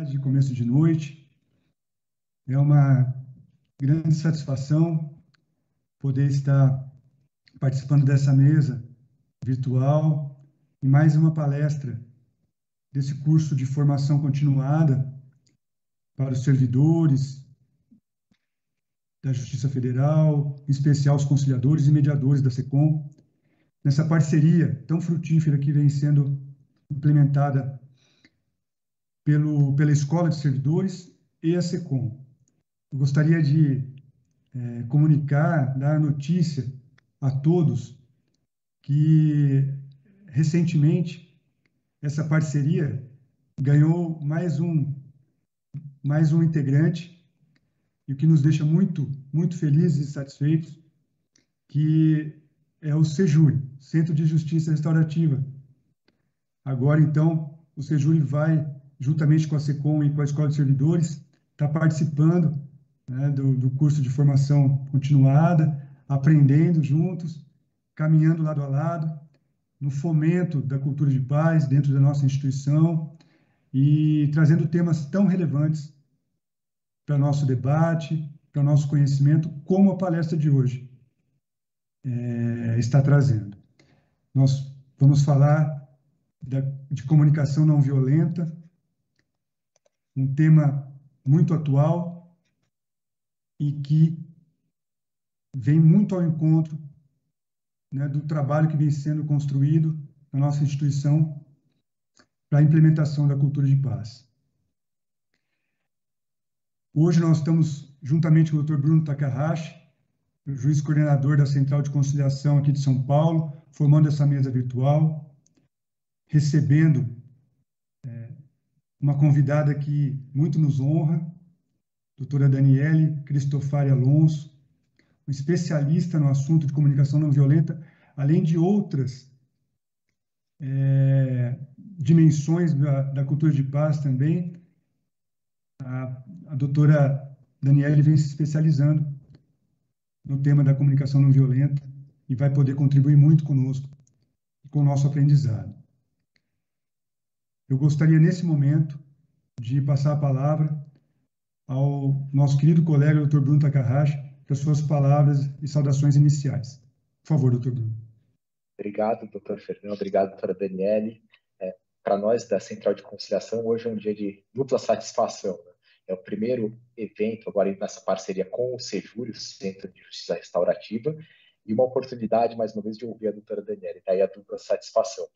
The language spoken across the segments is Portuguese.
de começo de noite. É uma grande satisfação poder estar participando dessa mesa virtual e mais uma palestra desse curso de formação continuada para os servidores da Justiça Federal, em especial os conciliadores e mediadores da SECOM, nessa parceria tão frutífera que vem sendo implementada pelo, pela Escola de Servidores e a SECOM. Eu gostaria de é, comunicar, dar notícia a todos que recentemente essa parceria ganhou mais um mais um integrante e o que nos deixa muito muito felizes e satisfeitos que é o Sejuri, Centro de Justiça Restaurativa. Agora então o Sejuri vai juntamente com a SECOM e com a Escola de Servidores está participando né, do, do curso de formação continuada, aprendendo juntos, caminhando lado a lado, no fomento da cultura de paz dentro da nossa instituição e trazendo temas tão relevantes para nosso debate, para nosso conhecimento, como a palestra de hoje é, está trazendo. Nós vamos falar da, de comunicação não violenta, um tema muito atual, e que vem muito ao encontro né, do trabalho que vem sendo construído na nossa instituição para a implementação da cultura de paz. Hoje nós estamos, juntamente com o Dr. Bruno Takahashi, juiz coordenador da Central de Conciliação aqui de São Paulo, formando essa mesa virtual, recebendo uma convidada que muito nos honra, doutora Daniele Cristofari Alonso, um especialista no assunto de comunicação não violenta, além de outras é, dimensões da, da, cultura de paz também. A, a doutora Daniele vem se especializando no tema da comunicação não violenta e vai poder contribuir muito conosco, com o nosso aprendizado. Eu gostaria, nesse momento, de passar a palavra ao nosso querido colega, Dr. Bruno Takahashi, para suas palavras e saudações iniciais. Por favor, Dr. Bruno. Obrigado, Dr. Fernando. Obrigado, doutora Daniele. É, para nós da Central de Conciliação, hoje é um dia de dupla satisfação. Né? É o primeiro evento, agora nessa parceria com o Sejúrio, Centro de Justiça Restaurativa, e uma oportunidade, mais uma vez, de ouvir a doutora Daniele. Daí a dupla satisfação.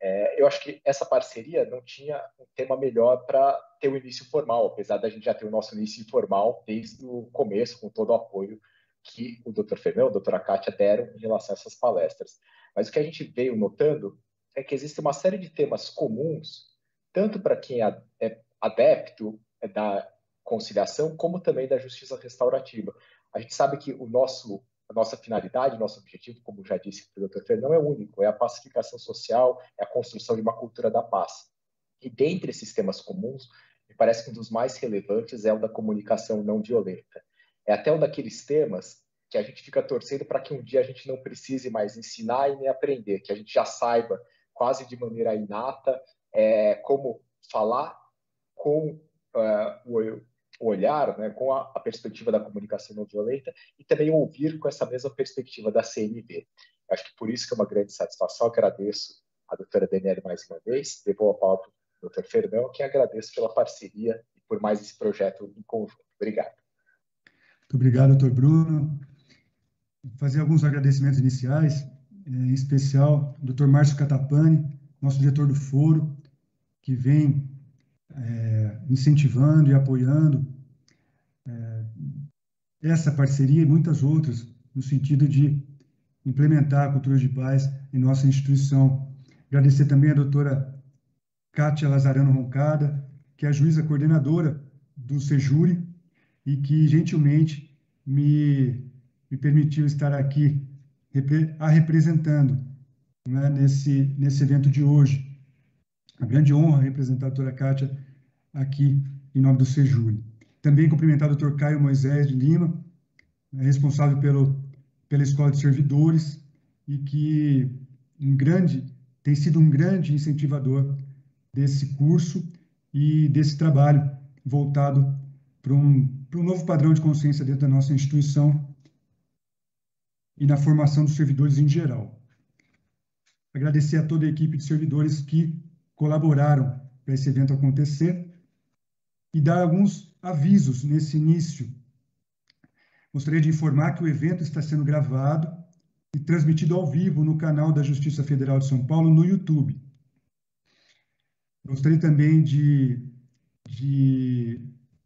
É, eu acho que essa parceria não tinha um tema melhor para ter o início formal, apesar da gente já ter o nosso início informal desde o começo, com todo o apoio que o Dr. Fernando, a doutora Kátia deram em relação a essas palestras. Mas o que a gente veio notando é que existe uma série de temas comuns, tanto para quem é, é adepto da conciliação, como também da justiça restaurativa. A gente sabe que o nosso a nossa finalidade, nosso objetivo, como já disse o Dr. Fernão, é único, é a pacificação social, é a construção de uma cultura da paz. E dentre esses temas comuns, me parece que um dos mais relevantes é o da comunicação não violenta. É até um daqueles temas que a gente fica torcendo para que um dia a gente não precise mais ensinar e nem aprender, que a gente já saiba quase de maneira inata é, como falar com uh, o olhar, né, com a, a, perspectiva da comunicação não violenta e também ouvir com essa mesma perspectiva da CNV. Acho que por isso que é uma grande satisfação. Agradeço a doutora Daniela mais uma vez, devolvo a palavra para o doutor Fernão, que agradeço pela parceria e por mais esse projeto em conjunto. Obrigado. Muito obrigado, doutor Bruno. Vou fazer alguns agradecimentos iniciais, é, em especial ao doutor Márcio Catapani, nosso diretor do foro, que vem é, incentivando e apoiando é, essa parceria e muitas outras, no sentido de implementar a cultura de paz em nossa instituição. Agradecer também a doutora Kátia Lazarano Roncada, que é a juíza coordenadora do Sejure e que gentilmente me, me permitiu estar aqui a representando né, nesse, nesse evento de hoje. A grande honra representar a doutora Kátia aqui em nome do Sejure. Também cumprimentar o Dr. Caio Moisés de Lima, né, responsável pelo, pela Escola de Servidores e que um grande, tem sido um grande incentivador desse curso e desse trabalho voltado para um, para um novo padrão de consciência dentro da nossa instituição e na formação dos servidores em geral. Agradecer a toda a equipe de servidores que colaboraram para esse evento acontecer e dar alguns avisos nesse início. Gostaria de informar que o evento está sendo gravado e transmitido ao vivo no canal da Justiça Federal de São Paulo no YouTube. Gostaria também de, de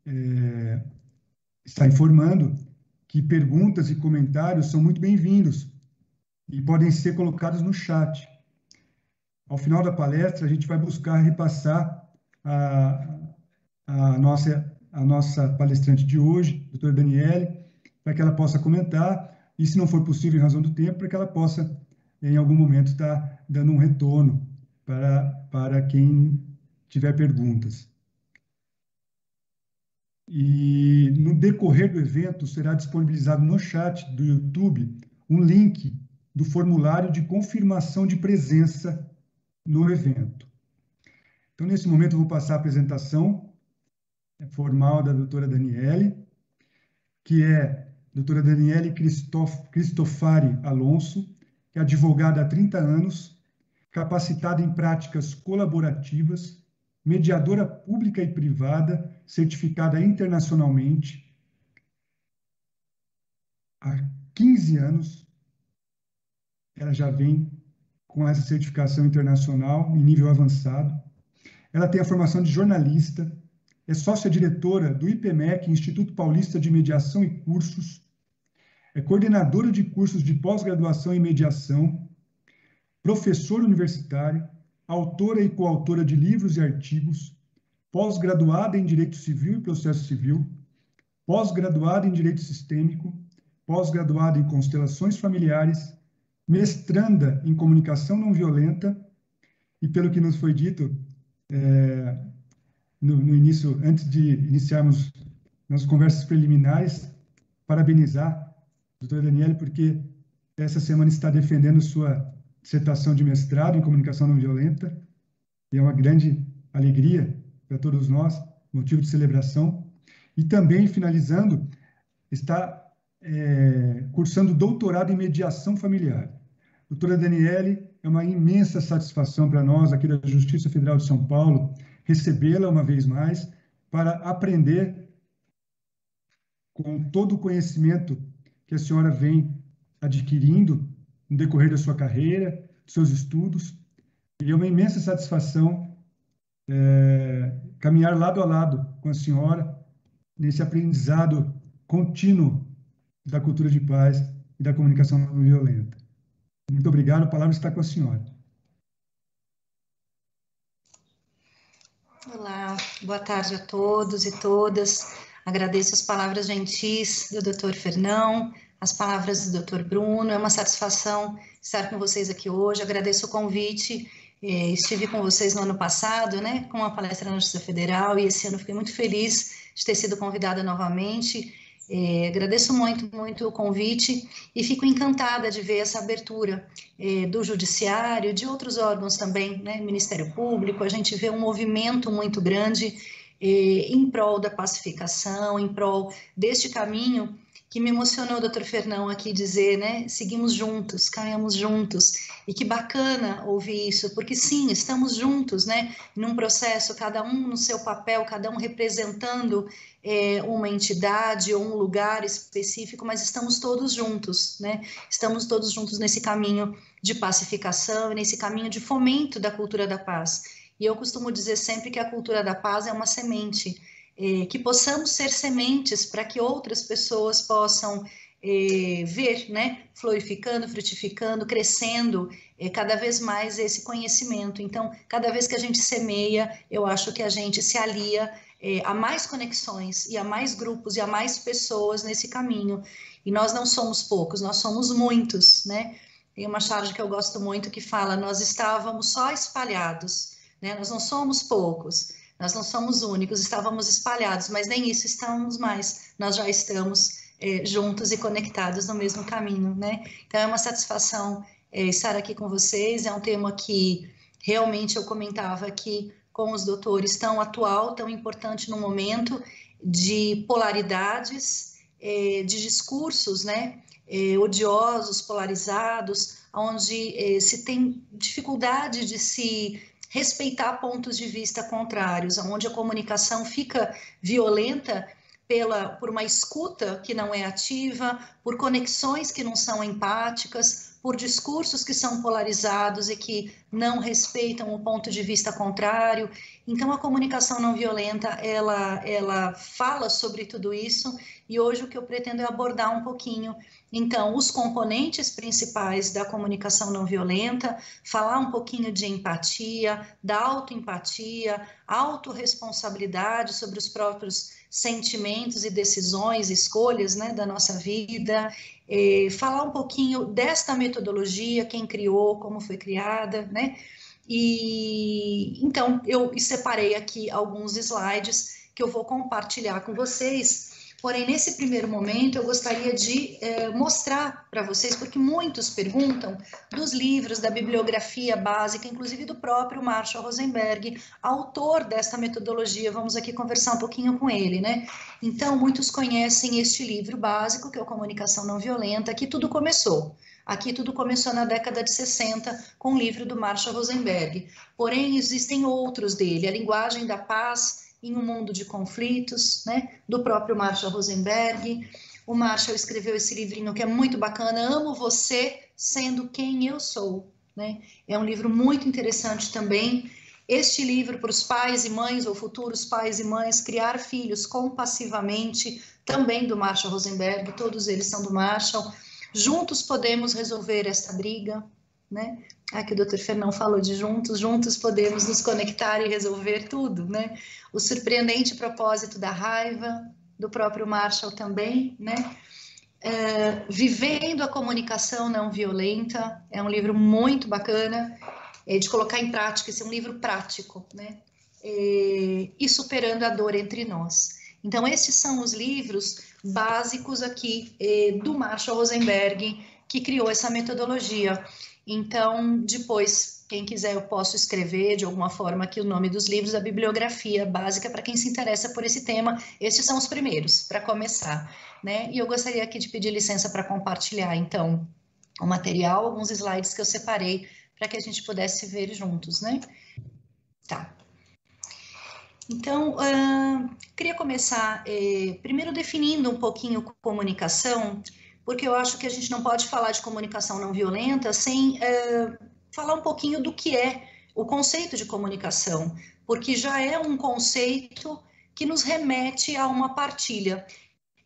é, estar informando que perguntas e comentários são muito bem-vindos e podem ser colocados no chat. Ao final da palestra, a gente vai buscar repassar a, a, nossa, a nossa palestrante de hoje, doutora Daniele, para que ela possa comentar e, se não for possível, em razão do tempo, para que ela possa, em algum momento, estar dando um retorno para, para quem tiver perguntas. E no decorrer do evento será disponibilizado no chat do YouTube um link do formulário de confirmação de presença no evento. Então, nesse momento, eu vou passar a apresentação formal da doutora Daniele, que é doutora Daniele Cristof, Cristofari Alonso, que é advogada há 30 anos, capacitada em práticas colaborativas, mediadora pública e privada, certificada internacionalmente. Há 15 anos, ela já vem com essa certificação internacional em nível avançado. Ela tem a formação de jornalista, é sócia-diretora do IPMEC, Instituto Paulista de Mediação e Cursos, é coordenadora de cursos de pós-graduação em mediação, professora universitária, autora e coautora de livros e artigos, pós-graduada em Direito Civil e Processo Civil, pós-graduada em Direito Sistêmico, pós-graduada em Constelações Familiares, mestranda em Comunicação Não Violenta, e pelo que nos foi dito é, no, no início, antes de iniciarmos nossas conversas preliminares, parabenizar a doutora Daniele, porque essa semana está defendendo sua dissertação de mestrado em comunicação não violenta, e é uma grande alegria para todos nós, motivo de celebração. E também, finalizando, está é, cursando doutorado em mediação familiar. Doutora Daniele, é uma imensa satisfação para nós aqui da Justiça Federal de São Paulo recebê-la uma vez mais para aprender com todo o conhecimento que a senhora vem adquirindo no decorrer da sua carreira, dos seus estudos. E é uma imensa satisfação é, caminhar lado a lado com a senhora nesse aprendizado contínuo da cultura de paz e da comunicação não violenta. Muito obrigado, a palavra está com a senhora. Olá, boa tarde a todos e todas. Agradeço as palavras gentis do Dr. Fernão, as palavras do Dr. Bruno. É uma satisfação estar com vocês aqui hoje. Agradeço o convite. Eh, estive com vocês no ano passado, né, com uma palestra na Justiça Federal, e esse ano fiquei muito feliz de ter sido convidada novamente. É, agradeço muito, muito o convite e fico encantada de ver essa abertura é, do Judiciário, de outros órgãos também, né, Ministério Público. A gente vê um movimento muito grande é, em prol da pacificação, em prol deste caminho que me emocionou, doutor Fernão, aqui dizer, né? Seguimos juntos, caminhamos juntos. E que bacana ouvir isso, porque sim, estamos juntos, né? Num processo, cada um no seu papel, cada um representando é, uma entidade ou um lugar específico, mas estamos todos juntos, né? Estamos todos juntos nesse caminho de pacificação, nesse caminho de fomento da cultura da paz. E eu costumo dizer sempre que a cultura da paz é uma semente é, que possamos ser sementes para que outras pessoas possam é, ver, né, florificando, frutificando, crescendo é, cada vez mais esse conhecimento. Então, cada vez que a gente semeia, eu acho que a gente se alia é, a mais conexões e a mais grupos e a mais pessoas nesse caminho. E nós não somos poucos, nós somos muitos, né? Tem uma charge que eu gosto muito que fala: nós estávamos só espalhados, né? Nós não somos poucos. Nós não somos únicos, estávamos espalhados, mas nem isso estamos mais. Nós já estamos é, juntos e conectados no mesmo caminho, né? Então é uma satisfação é, estar aqui com vocês. É um tema que realmente eu comentava que com os doutores tão atual, tão importante no momento de polaridades, é, de discursos, né, é, odiosos, polarizados, onde é, se tem dificuldade de se respeitar pontos de vista contrários, onde a comunicação fica violenta pela, por uma escuta que não é ativa, por conexões que não são empáticas, por discursos que são polarizados e que não respeitam o ponto de vista contrário. Então, a comunicação não violenta, ela, ela fala sobre tudo isso, e hoje o que eu pretendo é abordar um pouquinho, então, os componentes principais da comunicação não violenta, falar um pouquinho de empatia, da autoempatia, autorresponsabilidade sobre os próprios sentimentos e decisões, escolhas né, da nossa vida, é, falar um pouquinho desta metodologia, quem criou, como foi criada, né? E então eu separei aqui alguns slides que eu vou compartilhar com vocês Porém, nesse primeiro momento, eu gostaria de eh, mostrar para vocês, porque muitos perguntam dos livros, da bibliografia básica, inclusive do próprio Marshall Rosenberg, autor desta metodologia. Vamos aqui conversar um pouquinho com ele, né? Então, muitos conhecem este livro básico, que é o Comunicação Não Violenta. Aqui tudo começou. Aqui tudo começou na década de 60 com o livro do Marshall Rosenberg. Porém, existem outros dele, A Linguagem da Paz em um mundo de conflitos, né, do próprio Marshall Rosenberg. O Marshall escreveu esse livrinho que é muito bacana, Amo Você Sendo Quem Eu Sou. Né? É um livro muito interessante também. Este livro para os pais e mães ou futuros pais e mães, Criar Filhos Compassivamente, também do Marshall Rosenberg, todos eles são do Marshall. Juntos podemos resolver esta briga, né? Aqui o doutor Fernão falou de juntos, juntos podemos nos conectar e resolver tudo, né? O surpreendente propósito da raiva, do próprio Marshall também, né? É, Vivendo a comunicação não violenta, é um livro muito bacana, é, de colocar em prática, esse é um livro prático, né? É, e superando a dor entre nós. Então, esses são os livros básicos aqui é, do Marshall Rosenberg, que criou essa metodologia. Então, depois, quem quiser, eu posso escrever de alguma forma aqui o nome dos livros, a bibliografia básica para quem se interessa por esse tema. Estes são os primeiros, para começar. Né? E eu gostaria aqui de pedir licença para compartilhar, então, o material, alguns slides que eu separei para que a gente pudesse ver juntos, né? Tá. Então, uh, queria começar eh, primeiro definindo um pouquinho comunicação, porque eu acho que a gente não pode falar de comunicação não violenta sem é, falar um pouquinho do que é o conceito de comunicação, porque já é um conceito que nos remete a uma partilha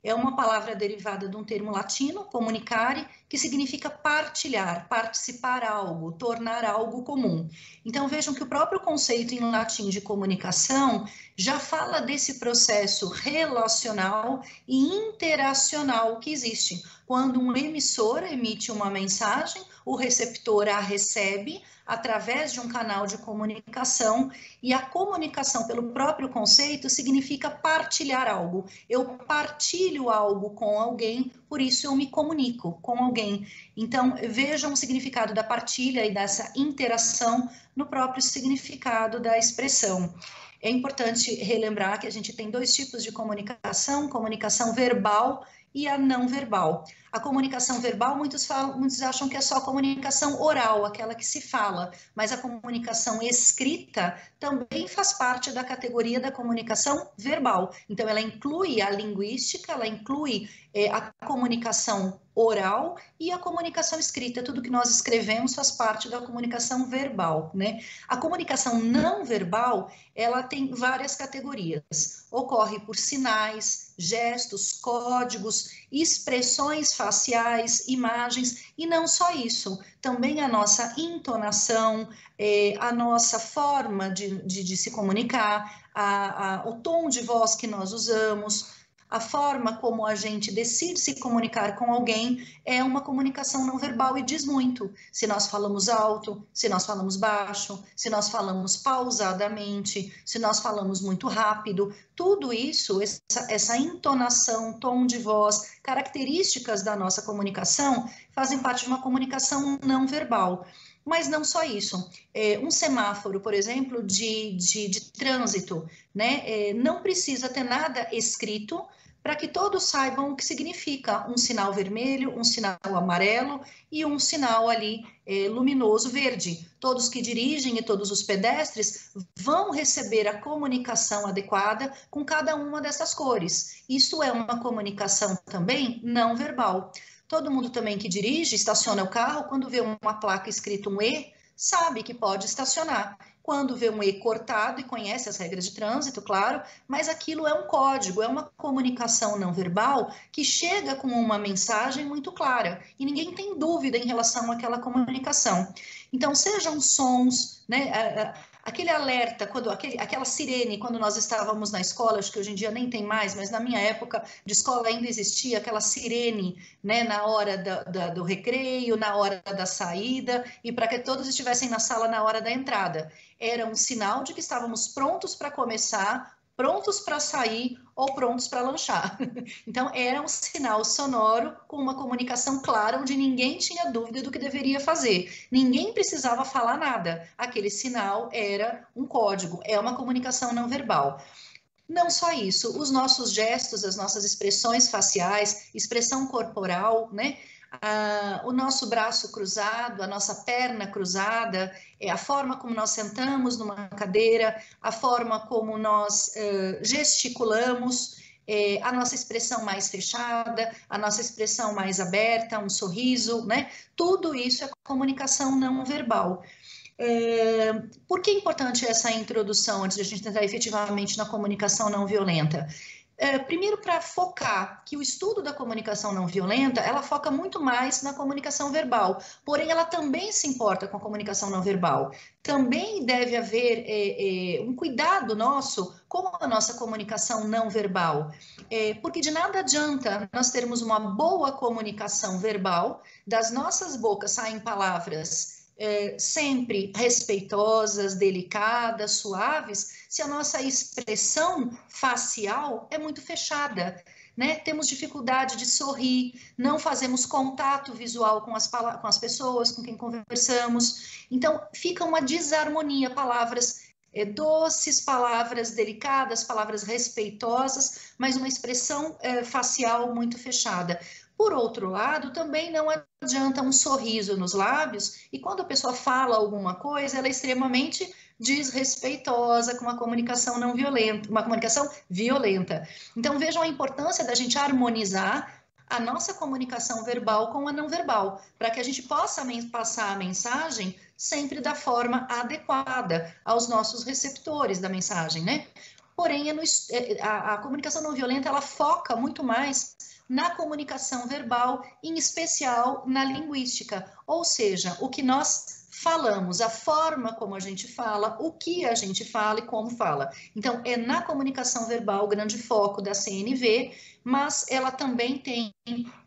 é uma palavra derivada de um termo latino, comunicare, que significa partilhar, participar algo, tornar algo comum. Então vejam que o próprio conceito em latim de comunicação já fala desse processo relacional e interacional que existe. Quando um emissor emite uma mensagem, o receptor a recebe através de um canal de comunicação, e a comunicação, pelo próprio conceito, significa partilhar algo. Eu partilho algo com alguém, por isso eu me comunico com alguém. Então, vejam o significado da partilha e dessa interação no próprio significado da expressão. É importante relembrar que a gente tem dois tipos de comunicação: comunicação verbal e a não verbal. A comunicação verbal, muitos, falam, muitos acham que é só comunicação oral, aquela que se fala, mas a comunicação escrita também faz parte da categoria da comunicação verbal. Então, ela inclui a linguística, ela inclui é, a comunicação oral e a comunicação escrita. Tudo que nós escrevemos faz parte da comunicação verbal, né? A comunicação não verbal, ela tem várias categorias. Ocorre por sinais, gestos, códigos, expressões faciais, imagens, e não só isso, também a nossa entonação, é, a nossa forma de, de, de se comunicar, a, a, o tom de voz que nós usamos, a forma como a gente decide se comunicar com alguém é uma comunicação não verbal e diz muito. Se nós falamos alto, se nós falamos baixo, se nós falamos pausadamente, se nós falamos muito rápido, tudo isso, essa, essa entonação, tom de voz, características da nossa comunicação fazem parte de uma comunicação não verbal. Mas não só isso. É, um semáforo, por exemplo, de, de, de trânsito, né? É, não precisa ter nada escrito para que todos saibam o que significa um sinal vermelho, um sinal amarelo e um sinal ali é, luminoso verde. Todos que dirigem e todos os pedestres vão receber a comunicação adequada com cada uma dessas cores. Isso é uma comunicação também não verbal. Todo mundo também que dirige, estaciona o carro, quando vê uma placa escrito um E, sabe que pode estacionar quando vê um E cortado e conhece as regras de trânsito, claro, mas aquilo é um código, é uma comunicação não verbal que chega com uma mensagem muito clara e ninguém tem dúvida em relação àquela comunicação. Então, sejam sons, né? Aquele alerta, quando aquele, aquela sirene, quando nós estávamos na escola, acho que hoje em dia nem tem mais, mas na minha época de escola ainda existia aquela sirene, né, na hora da, da, do recreio, na hora da saída, e para que todos estivessem na sala na hora da entrada. Era um sinal de que estávamos prontos para começar prontos para sair ou prontos para lanchar. Então, era um sinal sonoro com uma comunicação clara, onde ninguém tinha dúvida do que deveria fazer. Ninguém precisava falar nada. Aquele sinal era um código, é uma comunicação não verbal. Não só isso, os nossos gestos, as nossas expressões faciais, expressão corporal, né? Ah, o nosso braço cruzado, a nossa perna cruzada, é a forma como nós sentamos numa cadeira, a forma como nós uh, gesticulamos, é, a nossa expressão mais fechada, a nossa expressão mais aberta, um sorriso, né? Tudo isso é comunicação não verbal. É, por que é importante essa introdução antes de a gente entrar efetivamente na comunicação não violenta? É, primeiro para focar que o estudo da comunicação não violenta, ela foca muito mais na comunicação verbal, porém ela também se importa com a comunicação não verbal. Também deve haver é, é, um cuidado nosso com a nossa comunicação não verbal, é, porque de nada adianta nós termos uma boa comunicação verbal, das nossas bocas saem palavras é, sempre respeitosas, delicadas, suaves, se a nossa expressão facial é muito fechada. Né? Temos dificuldade de sorrir, não fazemos contato visual com as, com as pessoas com quem conversamos. Então, fica uma desarmonia, palavras é, doces, palavras delicadas, palavras respeitosas, mas uma expressão é, facial muito fechada. Por outro lado, também não adianta um sorriso nos lábios e quando a pessoa fala alguma coisa, ela é extremamente desrespeitosa, com uma comunicação não violenta, uma comunicação violenta. Então vejam a importância da gente harmonizar a nossa comunicação verbal com a não verbal, para que a gente possa passar a mensagem sempre da forma adequada aos nossos receptores da mensagem, né? Porém, é no, é, a, a comunicação não violenta ela foca muito mais na comunicação verbal, em especial na linguística, ou seja, o que nós falamos, a forma como a gente fala, o que a gente fala e como fala. Então, é na comunicação verbal o grande foco da CNV, mas ela também tem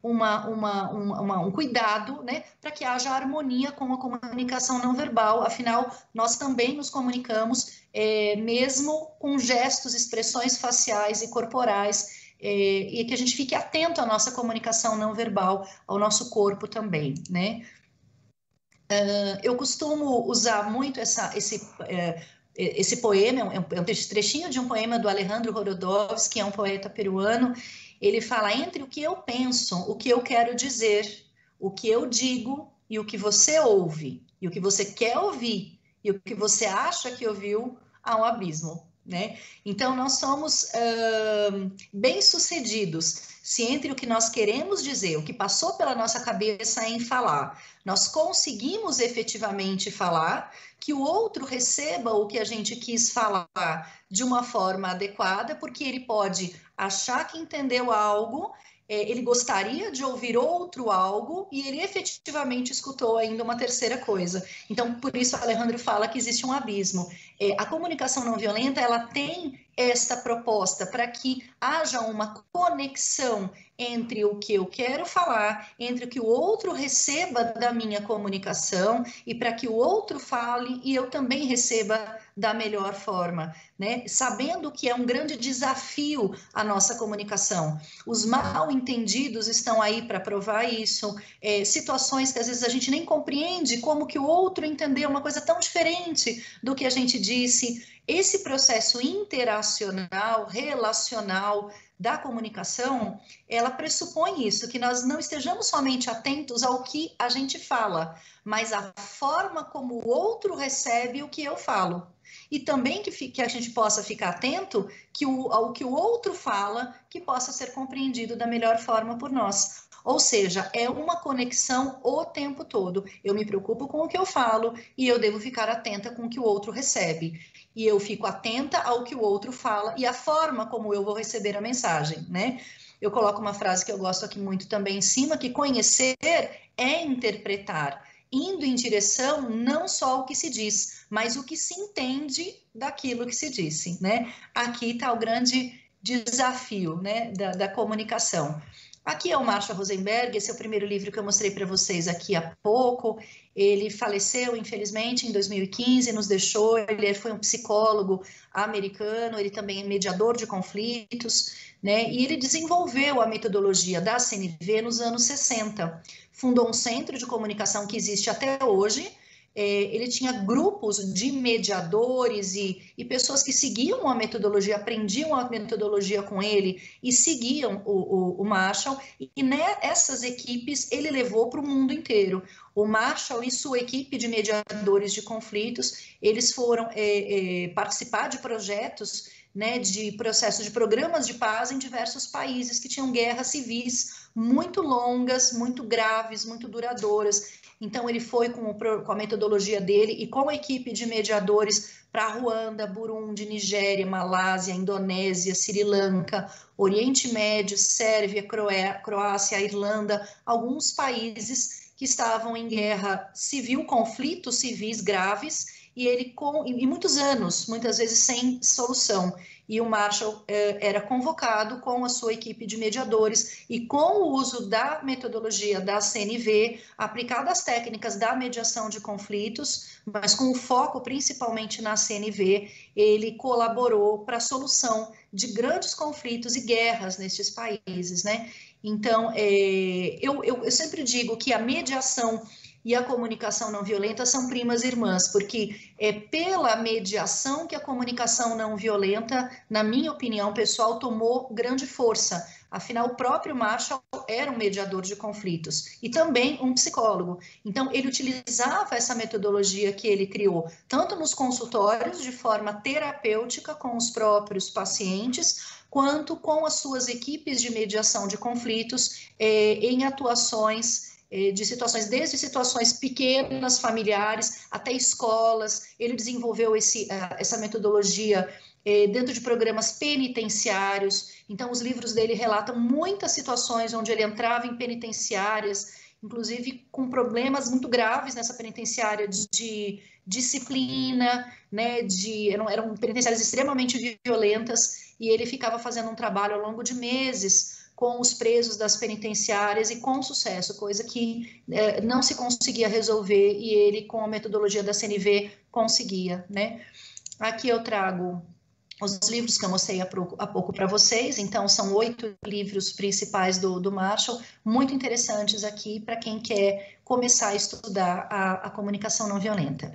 uma, uma, uma, um cuidado né, para que haja harmonia com a comunicação não verbal, afinal, nós também nos comunicamos é, mesmo com gestos, expressões faciais e corporais e que a gente fique atento à nossa comunicação não verbal, ao nosso corpo também, né? Uh, eu costumo usar muito essa, esse, uh, esse poema, é, é um trechinho de um poema do Alejandro Horodovsky, que é um poeta peruano. Ele fala entre o que eu penso, o que eu quero dizer, o que eu digo e o que você ouve, e o que você quer ouvir, e o que você acha que ouviu, há um abismo. Né? Então, nós somos uh, bem-sucedidos se entre o que nós queremos dizer, o que passou pela nossa cabeça em falar, nós conseguimos efetivamente falar, que o outro receba o que a gente quis falar de uma forma adequada, porque ele pode achar que entendeu algo é, ele gostaria de ouvir outro algo e ele efetivamente escutou ainda uma terceira coisa. Então, por isso, Alejandro fala que existe um abismo. É, a comunicação não violenta, ela tem esta proposta para que haja uma conexão entre o que eu quero falar, entre o que o outro receba da minha comunicação e para que o outro fale e eu também receba da melhor forma, né? Sabendo que é um grande desafio a nossa comunicação. Os mal entendidos estão aí para provar isso, é, situações que às vezes a gente nem compreende como que o outro entendeu uma coisa tão diferente do que a gente disse. Esse processo interacional, relacional, da comunicação, ela pressupõe isso, que nós não estejamos somente atentos ao que a gente fala, mas à forma como o outro recebe o que eu falo. E também que, que a gente possa ficar atento que o, ao que o outro fala, que possa ser compreendido da melhor forma por nós. Ou seja, é uma conexão o tempo todo. Eu me preocupo com o que eu falo e eu devo ficar atenta com o que o outro recebe. E eu fico atenta ao que o outro fala e a forma como eu vou receber a mensagem, né? Eu coloco uma frase que eu gosto aqui muito também em cima, que conhecer é interpretar, indo em direção não só ao que se diz, mas o que se entende daquilo que se disse, né? Aqui está o grande desafio, né, da, da comunicação. Aqui é o Marshall Rosenberg, esse é o primeiro livro que eu mostrei para vocês aqui há pouco. Ele faleceu, infelizmente, em 2015, nos deixou. Ele foi um psicólogo americano, ele também é mediador de conflitos, né? E ele desenvolveu a metodologia da CNV nos anos 60. Fundou um centro de comunicação que existe até hoje, é, ele tinha grupos de mediadores e, e, pessoas que seguiam a metodologia, aprendiam a metodologia com ele e seguiam o, o, o Marshall, e nessas equipes ele levou para o mundo inteiro. O Marshall e sua equipe de mediadores de conflitos, eles foram é, é, participar de projetos né, de processos de programas de paz em diversos países que tinham guerras civis muito longas, muito graves, muito duradouras. Então, ele foi com, o, com a metodologia dele e com a equipe de mediadores para Ruanda, Burundi, Nigéria, Malásia, Indonésia, Sri Lanka, Oriente Médio, Sérvia, Croácia, Irlanda, alguns países que estavam em guerra civil, conflitos civis graves, e ele com e muitos anos, muitas vezes sem solução e o Marshall eh, era convocado com a sua equipe de mediadores e com o uso da metodologia da CNV, aplicada às técnicas da mediação de conflitos, mas com o foco principalmente na CNV, ele colaborou para a solução de grandes conflitos e guerras nestes países, né? Então, é, eu, eu, eu sempre digo que a mediação e a comunicação não violenta são primas irmãs, porque é pela mediação que a comunicação não violenta, na minha opinião pessoal, tomou grande força. Afinal, o próprio Marshall era um mediador de conflitos e também um psicólogo. Então, ele utilizava essa metodologia que ele criou, tanto nos consultórios, de forma terapêutica com os próprios pacientes, quanto com as suas equipes de mediação de conflitos eh, em atuações de situações, desde situações pequenas, familiares, até escolas. Ele desenvolveu esse, essa metodologia eh, dentro de programas penitenciários. Então, os livros dele relatam muitas situações onde ele entrava em penitenciárias, inclusive com problemas muito graves nessa penitenciária de, de disciplina, né, de eram, eram penitenciárias extremamente violentas e ele ficava fazendo um trabalho ao longo de meses com os presos das penitenciárias e com sucesso, coisa que é, não se conseguia resolver e ele, com a metodologia da CNV, conseguia, né? Aqui eu trago os livros que eu mostrei há pouco para vocês, então são oito livros principais do, do Marshall, muito interessantes aqui para quem quer começar a estudar a, a comunicação não violenta.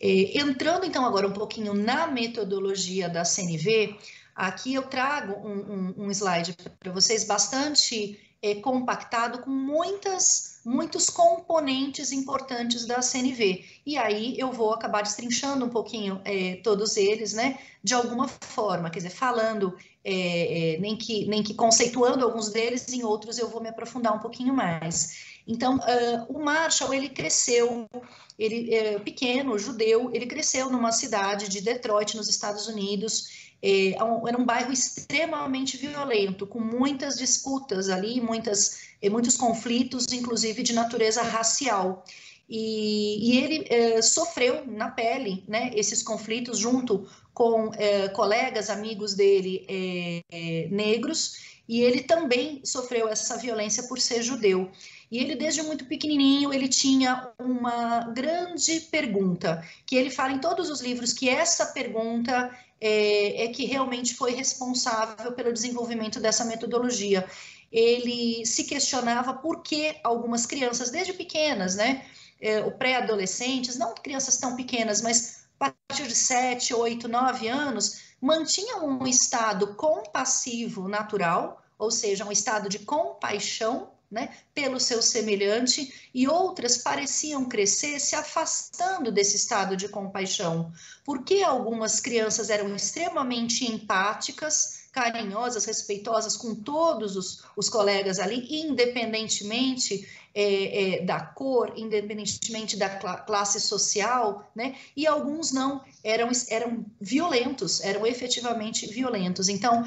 É, entrando então agora um pouquinho na metodologia da CNV, Aqui eu trago um, um, um slide para vocês bastante é, compactado com muitas, muitos componentes importantes da CNV. E aí eu vou acabar destrinchando um pouquinho é, todos eles, né, de alguma forma, quer dizer, falando, é, nem, que, nem que conceituando alguns deles, em outros eu vou me aprofundar um pouquinho mais. Então, uh, o Marshall, ele cresceu, ele é pequeno, judeu, ele cresceu numa cidade de Detroit, nos Estados Unidos, é, é era um bairro extremamente violento, com muitas disputas ali, muitas, muitos conflitos, inclusive de natureza racial. e, e ele é, sofreu na pele né, esses conflitos junto com é, colegas, amigos dele é, é, negros, e ele também sofreu essa violência por ser judeu. E ele, desde muito pequenininho, ele tinha uma grande pergunta, que ele fala em todos os livros que essa pergunta é, é que realmente foi responsável pelo desenvolvimento dessa metodologia. Ele se questionava por que algumas crianças, desde pequenas, né, é, pré-adolescentes, não crianças tão pequenas, mas a partir de 7, 8, 9 anos, mantinham um estado compassivo natural, ou seja, um estado de compaixão né, pelo seu semelhante, e outras pareciam crescer se afastando desse estado de compaixão, porque algumas crianças eram extremamente empáticas, carinhosas, respeitosas com todos os, os colegas ali, independentemente é, é, da cor, independentemente da cl classe social, né? E alguns não, eram, eram violentos, eram efetivamente violentos. Então,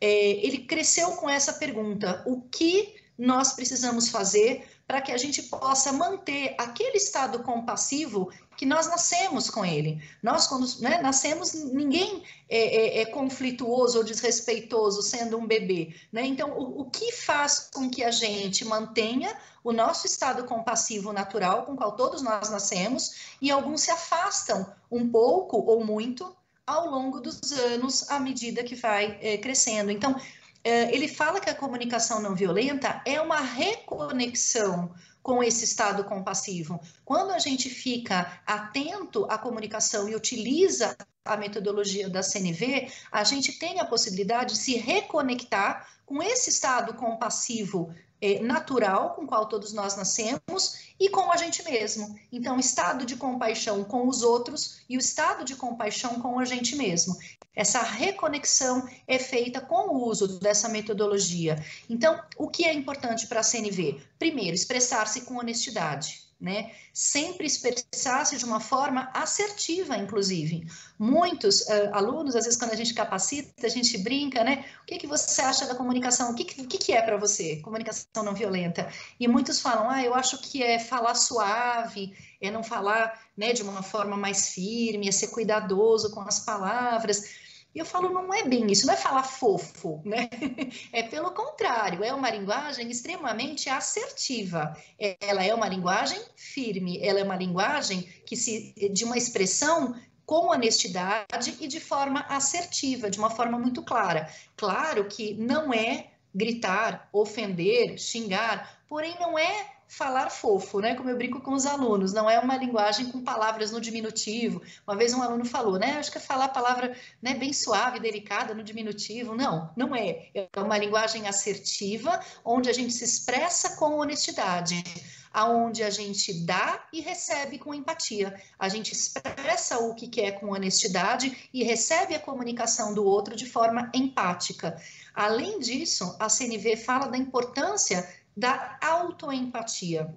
é, ele cresceu com essa pergunta: o que nós precisamos fazer para que a gente possa manter aquele estado compassivo que nós nascemos com ele. Nós, quando né, nascemos, ninguém é, é, é, conflituoso ou desrespeitoso sendo um bebê. Né? Então, o, o, que faz com que a gente mantenha o nosso estado compassivo natural, com o qual todos nós nascemos, e alguns se afastam um pouco ou muito ao longo dos anos, à medida que vai é, crescendo. Então, ele fala que a comunicação não violenta é uma reconexão com esse estado compassivo. Quando a gente fica atento à comunicação e utiliza a metodologia da CNV, a gente tem a possibilidade de se reconectar com esse estado compassivo é, natural com qual todos nós nascemos e com a gente mesmo. Então, estado de compaixão com os outros e o estado de compaixão com a gente mesmo. Essa reconexão é feita com o uso dessa metodologia. Então, o que é importante para a CNV? Primeiro, expressar-se com honestidade né? Sempre expressar-se de uma forma assertiva, inclusive. Muitos uh, alunos, às vezes, quando a gente capacita, a gente brinca, né? O que, que você acha da comunicação? O que, que, que é para você comunicação não violenta? E muitos falam, ah, eu acho que é falar suave, é não falar né, de uma forma mais firme, é ser cuidadoso com as palavras. E eu falo, não é bem isso, não é falar fofo, né? É pelo contrário, é uma linguagem extremamente assertiva. Ela é uma linguagem firme, ela é uma linguagem que se de uma expressão com honestidade e de forma assertiva, de uma forma muito clara. Claro que não é gritar, ofender, xingar, porém não é falar fofo, né? Como eu brinco com os alunos, não é uma linguagem com palavras no diminutivo. Uma vez um aluno falou, né? Acho que é falar a palavra né, bem suave, delicada no diminutivo. Não, não é. É uma linguagem assertiva, onde a gente se expressa com honestidade aonde a gente dá e recebe com empatia. A gente expressa o que quer com honestidade e recebe a comunicação do outro de forma empática. Além disso, a CNV fala da importância da autoempatia,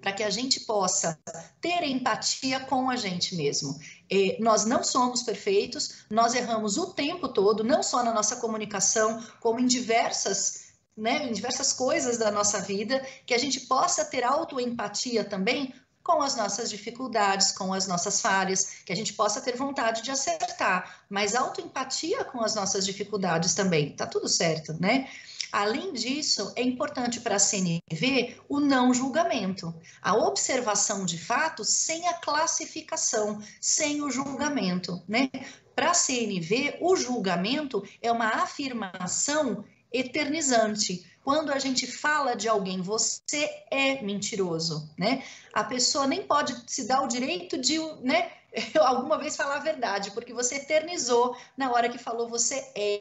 para que a gente possa ter empatia com a gente mesmo. É, nós não somos perfeitos, nós erramos o tempo todo, não só na nossa comunicação, como em diversas né, em diversas coisas da nossa vida, que a gente possa ter autoempatia também com as nossas dificuldades, com as nossas falhas, que a gente possa ter vontade de acertar, mas autoempatia com as nossas dificuldades também, tá tudo certo, né? Além disso, é importante para a CNV o não julgamento, a observação de fatos sem a classificação, sem o julgamento, né? Para a CNV, o julgamento é uma afirmação eternizante. Quando a gente fala de alguém, você é mentiroso, né? A pessoa nem pode se dar o direito de, né, alguma vez falar a verdade, porque você eternizou na hora que falou você é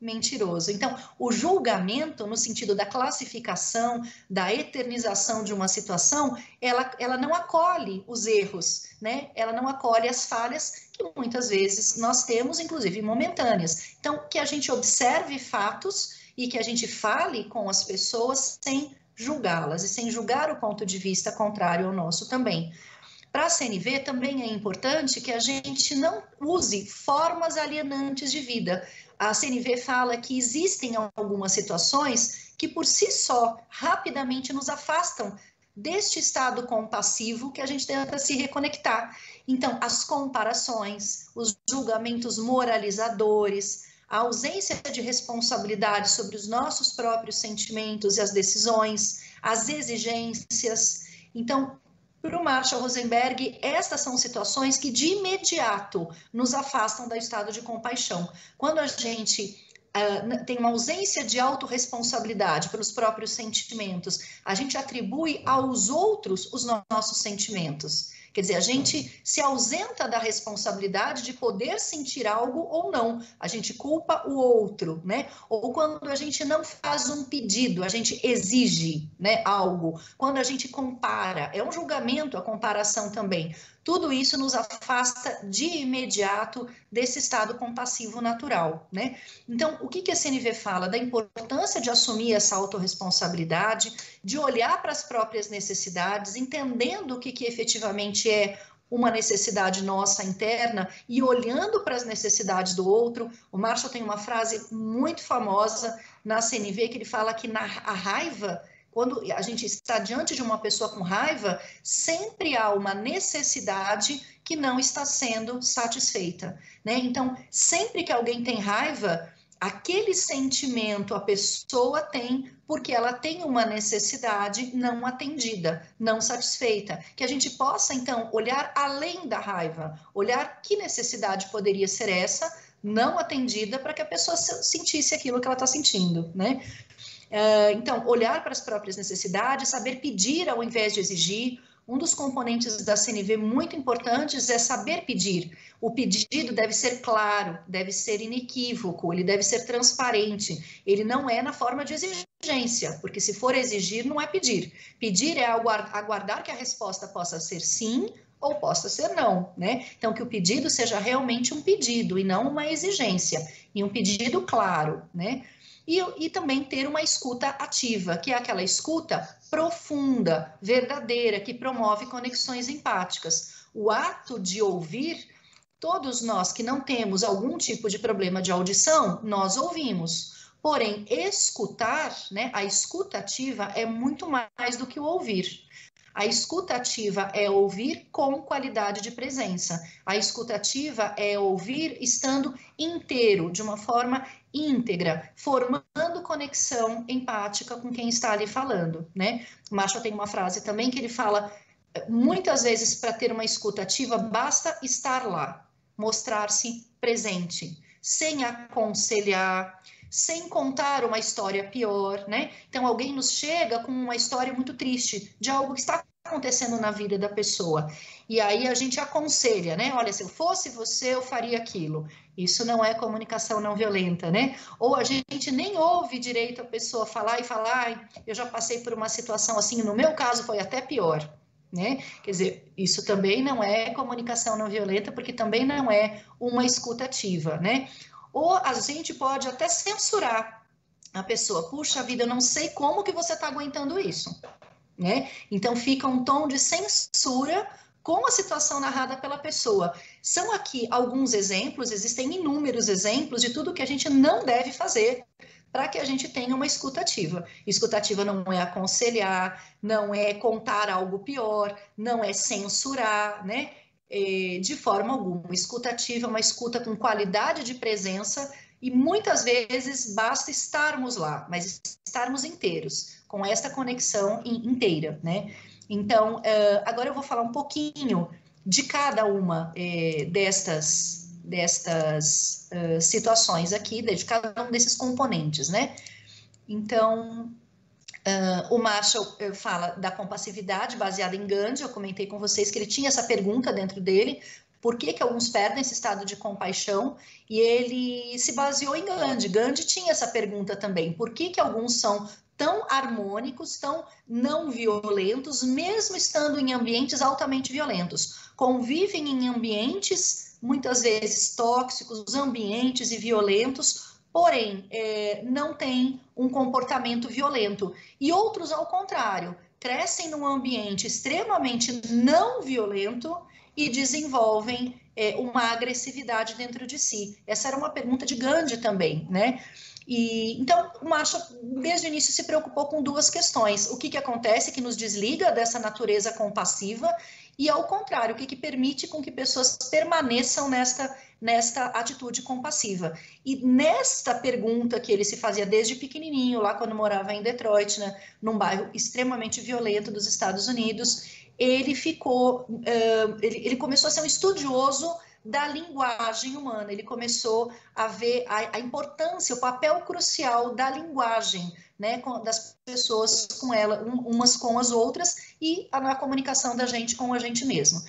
mentiroso. Então, o julgamento, no sentido da classificação, da eternização de uma situação, ela, ela não acolhe os erros, né? Ela não acolhe as falhas que muitas vezes nós temos, inclusive momentâneas. Então, que a gente observe fatos e que a gente fale com as pessoas sem julgá-las e sem julgar o ponto de vista contrário ao nosso também. Para a CNV também é importante que a gente não use formas alienantes de vida. A CNV fala que existem algumas situações que por si só rapidamente nos afastam deste estado compassivo que a gente tenta se reconectar. Então, as comparações, os julgamentos moralizadores, a ausência de responsabilidade sobre os nossos próprios sentimentos e as decisões, as exigências. Então, para o Marshall Rosenberg, estas são situações que de imediato nos afastam do estado de compaixão. Quando a gente uh, tem uma ausência de autorresponsabilidade pelos próprios sentimentos, a gente atribui aos outros os nossos sentimentos. Quer dizer, a gente se ausenta da responsabilidade de poder sentir algo ou não. A gente culpa o outro, né? Ou quando a gente não faz um pedido, a gente exige, né, algo. Quando a gente compara, é um julgamento a comparação também. Tudo isso nos afasta de imediato desse estado compassivo natural, né? Então, o que, que a CNV fala? Da importância de assumir essa autorresponsabilidade, de olhar para as próprias necessidades, entendendo o que, que efetivamente é uma necessidade nossa interna e olhando para as necessidades do outro. O Marshall tem uma frase muito famosa na CNV que ele fala que na, a raiva quando a gente está diante de uma pessoa com raiva, sempre há uma necessidade que não está sendo satisfeita, né? Então, sempre que alguém tem raiva, aquele sentimento a pessoa tem porque ela tem uma necessidade não atendida, não satisfeita. Que a gente possa, então, olhar além da raiva, olhar que necessidade poderia ser essa não atendida para que a pessoa sentisse aquilo que ela está sentindo, né? Uh, então, olhar para as próprias necessidades, saber pedir ao invés de exigir. Um dos componentes da CNV muito importantes é saber pedir. O pedido deve ser claro, deve ser inequívoco, ele deve ser transparente. Ele não é na forma de exigência, porque se for exigir, não é pedir. Pedir é aguardar que a resposta possa ser sim ou possa ser não, né? Então, que o pedido seja realmente um pedido e não uma exigência, e um pedido claro, né? E, e também ter uma escuta ativa, que é aquela escuta profunda, verdadeira, que promove conexões empáticas. O ato de ouvir, todos nós que não temos algum tipo de problema de audição, nós ouvimos. Porém, escutar, né, a escuta ativa é muito mais do que o ouvir. A escutativa é ouvir com qualidade de presença. A escutativa é ouvir estando inteiro, de uma forma íntegra, formando conexão empática com quem está ali falando, né? O Marshall tem uma frase também que ele fala muitas vezes para ter uma escutativa basta estar lá, mostrar-se presente, sem aconselhar, sem contar uma história pior, né? Então alguém nos chega com uma história muito triste de algo que está acontecendo na vida da pessoa. E aí a gente aconselha, né? Olha, se eu fosse você, eu faria aquilo. Isso não é comunicação não violenta, né? Ou a gente nem ouve direito a pessoa falar e falar, eu já passei por uma situação assim, no meu caso foi até pior. Né? Quer dizer, isso também não é comunicação não violenta, porque também não é uma escutativa, né? Ou a gente pode até censurar a pessoa. Puxa vida, eu não sei como que você está aguentando isso. Né? Então fica um tom de censura com a situação narrada pela pessoa. São aqui alguns exemplos, existem inúmeros exemplos de tudo que a gente não deve fazer para que a gente tenha uma escutativa. Escutativa não é aconselhar, não é contar algo pior, não é censurar, né? Eh, de forma alguma. Escutativa é uma escuta com qualidade de presença e muitas vezes basta estarmos lá, mas estarmos inteiros, com esta conexão inteira, né? Então, agora eu vou falar um pouquinho de cada uma eh, destas, destas situações aqui, de cada um desses componentes, né? Então, Uh, o Marshall uh, fala da compassividade baseada em Gandhi. Eu comentei com vocês que ele tinha essa pergunta dentro dele: por que, que alguns perdem esse estado de compaixão? E ele se baseou em Gandhi. Gandhi tinha essa pergunta também: por que, que alguns são tão harmônicos, tão não violentos, mesmo estando em ambientes altamente violentos? Convivem em ambientes muitas vezes tóxicos, ambientes e violentos, porém é, não tem um comportamento violento. E outros, ao contrário, crescem num ambiente extremamente não violento e desenvolvem é, uma agressividade dentro de si. Essa era uma pergunta de Gandhi também, né? E então o Marshall desde o início se preocupou com duas questões: o que, que acontece que nos desliga dessa natureza compassiva e ao contrário, o que, que permite com que pessoas permaneçam nesta nesta atitude compassiva. E nesta pergunta que ele se fazia desde pequenininho, lá quando morava em Detroit, né, num bairro extremamente violento dos Estados Unidos, ele ficou, uh, ele, ele começou a ser um estudioso da linguagem humana. Ele começou a ver a, a importância, o papel crucial da linguagem, né, com, das pessoas com ela, um, umas com as outras e a, na comunicação da gente com a gente mesmo.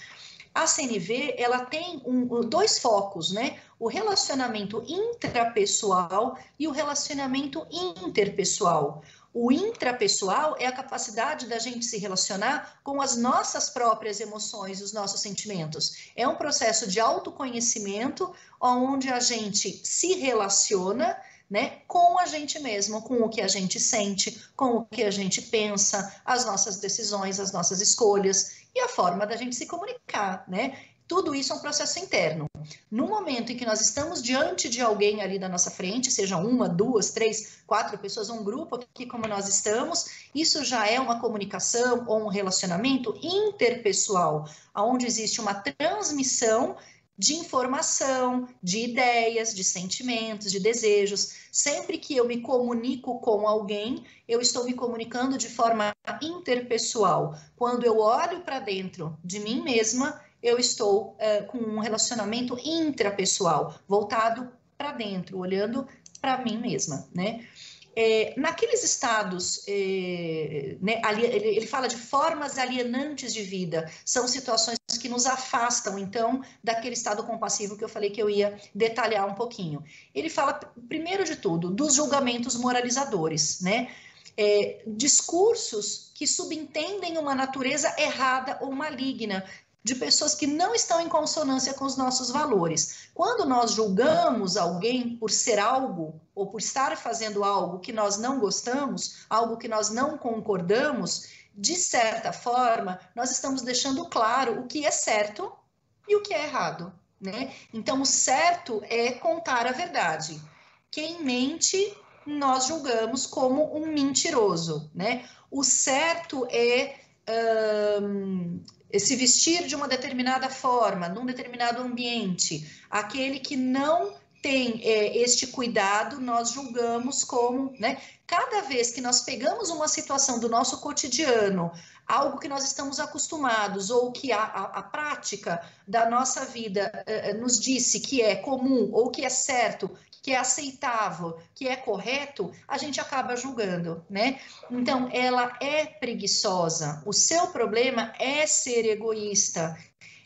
A CNV ela tem um, dois focos, né? O relacionamento intrapessoal e o relacionamento interpessoal. O intrapessoal é a capacidade da gente se relacionar com as nossas próprias emoções, os nossos sentimentos. É um processo de autoconhecimento onde a gente se relaciona né, com a gente mesmo, com o que a gente sente, com o que a gente pensa, as nossas decisões, as nossas escolhas e a forma da gente se comunicar, né? Tudo isso é um processo interno. No momento em que nós estamos diante de alguém ali da nossa frente, seja uma, duas, três, quatro pessoas, um grupo aqui como nós estamos, isso já é uma comunicação ou um relacionamento interpessoal, onde existe uma transmissão de informação, de ideias, de sentimentos, de desejos. Sempre que eu me comunico com alguém, eu estou me comunicando de forma interpessoal. Quando eu olho para dentro de mim mesma, eu estou é, com um relacionamento intrapessoal, voltado para dentro, olhando para mim mesma, né? É, naqueles estados, é, né, ali, ele, ele, fala de formas alienantes de vida, são situações que nos afastam, então, daquele estado compassivo que eu falei que eu ia detalhar um pouquinho. Ele fala, primeiro de tudo, dos julgamentos moralizadores, né? É, discursos que subentendem uma natureza errada ou maligna, de pessoas que não estão em consonância com os nossos valores. Quando nós julgamos alguém por ser algo ou por estar fazendo algo que nós não gostamos, algo que nós não concordamos, de certa forma, nós estamos deixando claro o que é certo e o que é errado, né? Então, o certo é contar a verdade. Quem mente, nós julgamos como um mentiroso, né? O certo é um, se vestir de uma determinada forma, num determinado ambiente, aquele que não tem é, este cuidado, nós julgamos como, né? Cada vez que nós pegamos uma situação do nosso cotidiano, algo que nós estamos acostumados ou que a, a, a prática da nossa vida é, nos disse que é comum ou que é certo, que é aceitável, que é correto, a gente acaba julgando, né? Então, ela é preguiçosa. O seu problema é ser egoísta.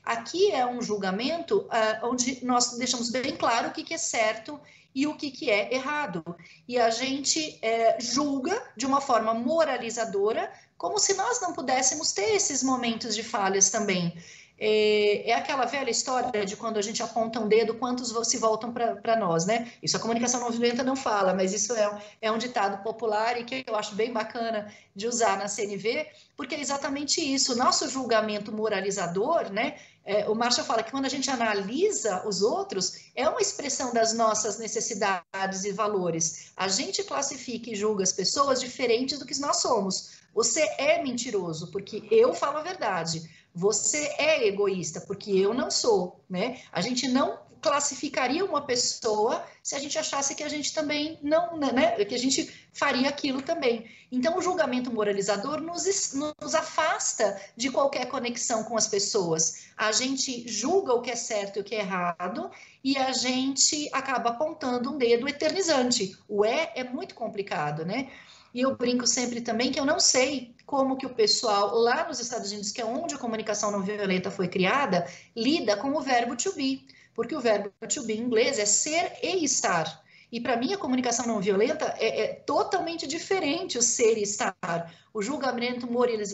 Aqui é um julgamento uh, onde nós deixamos bem claro o que, que é certo e o que, que é errado. E a gente é, julga de uma forma moralizadora, como se nós não pudéssemos ter esses momentos de falhas também. É, é, aquela velha história de quando a gente aponta um dedo, quantos se voltam para nós, né? Isso a comunicação não violenta não fala, mas isso é, é um ditado popular e que eu acho bem bacana de usar na CNV, porque é exatamente isso. O nosso julgamento moralizador, né? É, o Marshall fala que quando a gente analisa os outros, é uma expressão das nossas necessidades e valores. A gente classifica e julga as pessoas diferentes do que nós somos. Você é mentiroso, porque eu falo a verdade você é egoísta, porque eu não sou, né? A gente não classificaria uma pessoa se a gente achasse que a gente também não, né, que a gente faria aquilo também. Então, o julgamento moralizador nos, nos afasta de qualquer conexão com as pessoas. A gente julga o que é certo e o que é errado e a gente acaba apontando um dedo eternizante. O é é muito complicado, né? E eu brinco sempre também que eu não sei como que o pessoal lá nos Estados Unidos, que é onde a comunicação não violenta foi criada, lida com o verbo to be, porque o verbo to be em inglês é ser e estar. E para mim, a comunicação não violenta é, é, totalmente diferente o ser e estar. O julgamento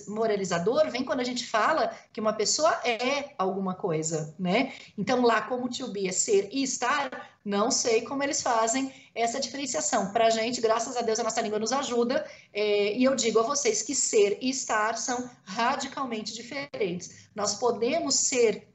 moralizador vem quando a gente fala que uma pessoa é alguma coisa, né? Então, lá, como to be é ser e estar, não sei como eles fazem essa diferenciação. Para a gente, graças a Deus, a nossa língua nos ajuda. É, e eu digo a vocês que ser e estar são radicalmente diferentes. Nós podemos ser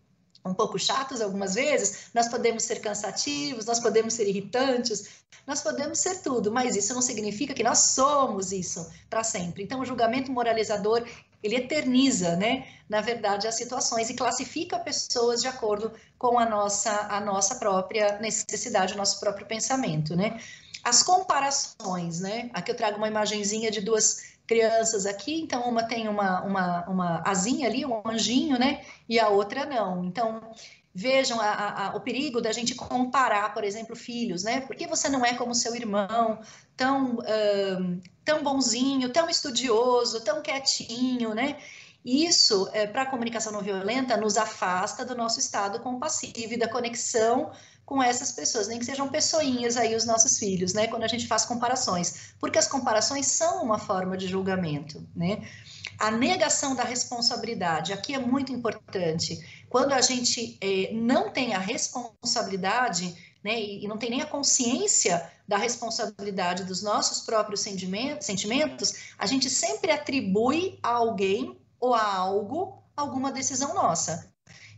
um pouco chatos algumas vezes, nós podemos ser cansativos, nós podemos ser irritantes, nós podemos ser tudo, mas isso não significa que nós somos isso para sempre. Então, o julgamento moralizador, ele eterniza, né, na verdade, as situações e classifica pessoas de acordo com a nossa, a nossa própria necessidade, o nosso próprio pensamento, né. As comparações, né, aqui eu trago uma imagenzinha de duas crianças aqui, então uma tem uma, uma, uma asinha ali, um anjinho, né? E a outra não. Então, vejam a, a, o perigo da gente comparar, por exemplo, filhos, né? Por que você não é como seu irmão, tão, uh, tão bonzinho, tão estudioso, tão quietinho, né? Isso, é, para a comunicação não violenta, nos afasta do nosso estado compassivo e da conexão com essas pessoas, nem que sejam pessoinhas aí os nossos filhos, né? Quando a gente faz comparações, porque as comparações são uma forma de julgamento, né? A negação da responsabilidade aqui é muito importante. Quando a gente é, não tem a responsabilidade, né, e não tem nem a consciência da responsabilidade dos nossos próprios sentimentos, a gente sempre atribui a alguém ou a algo alguma decisão nossa.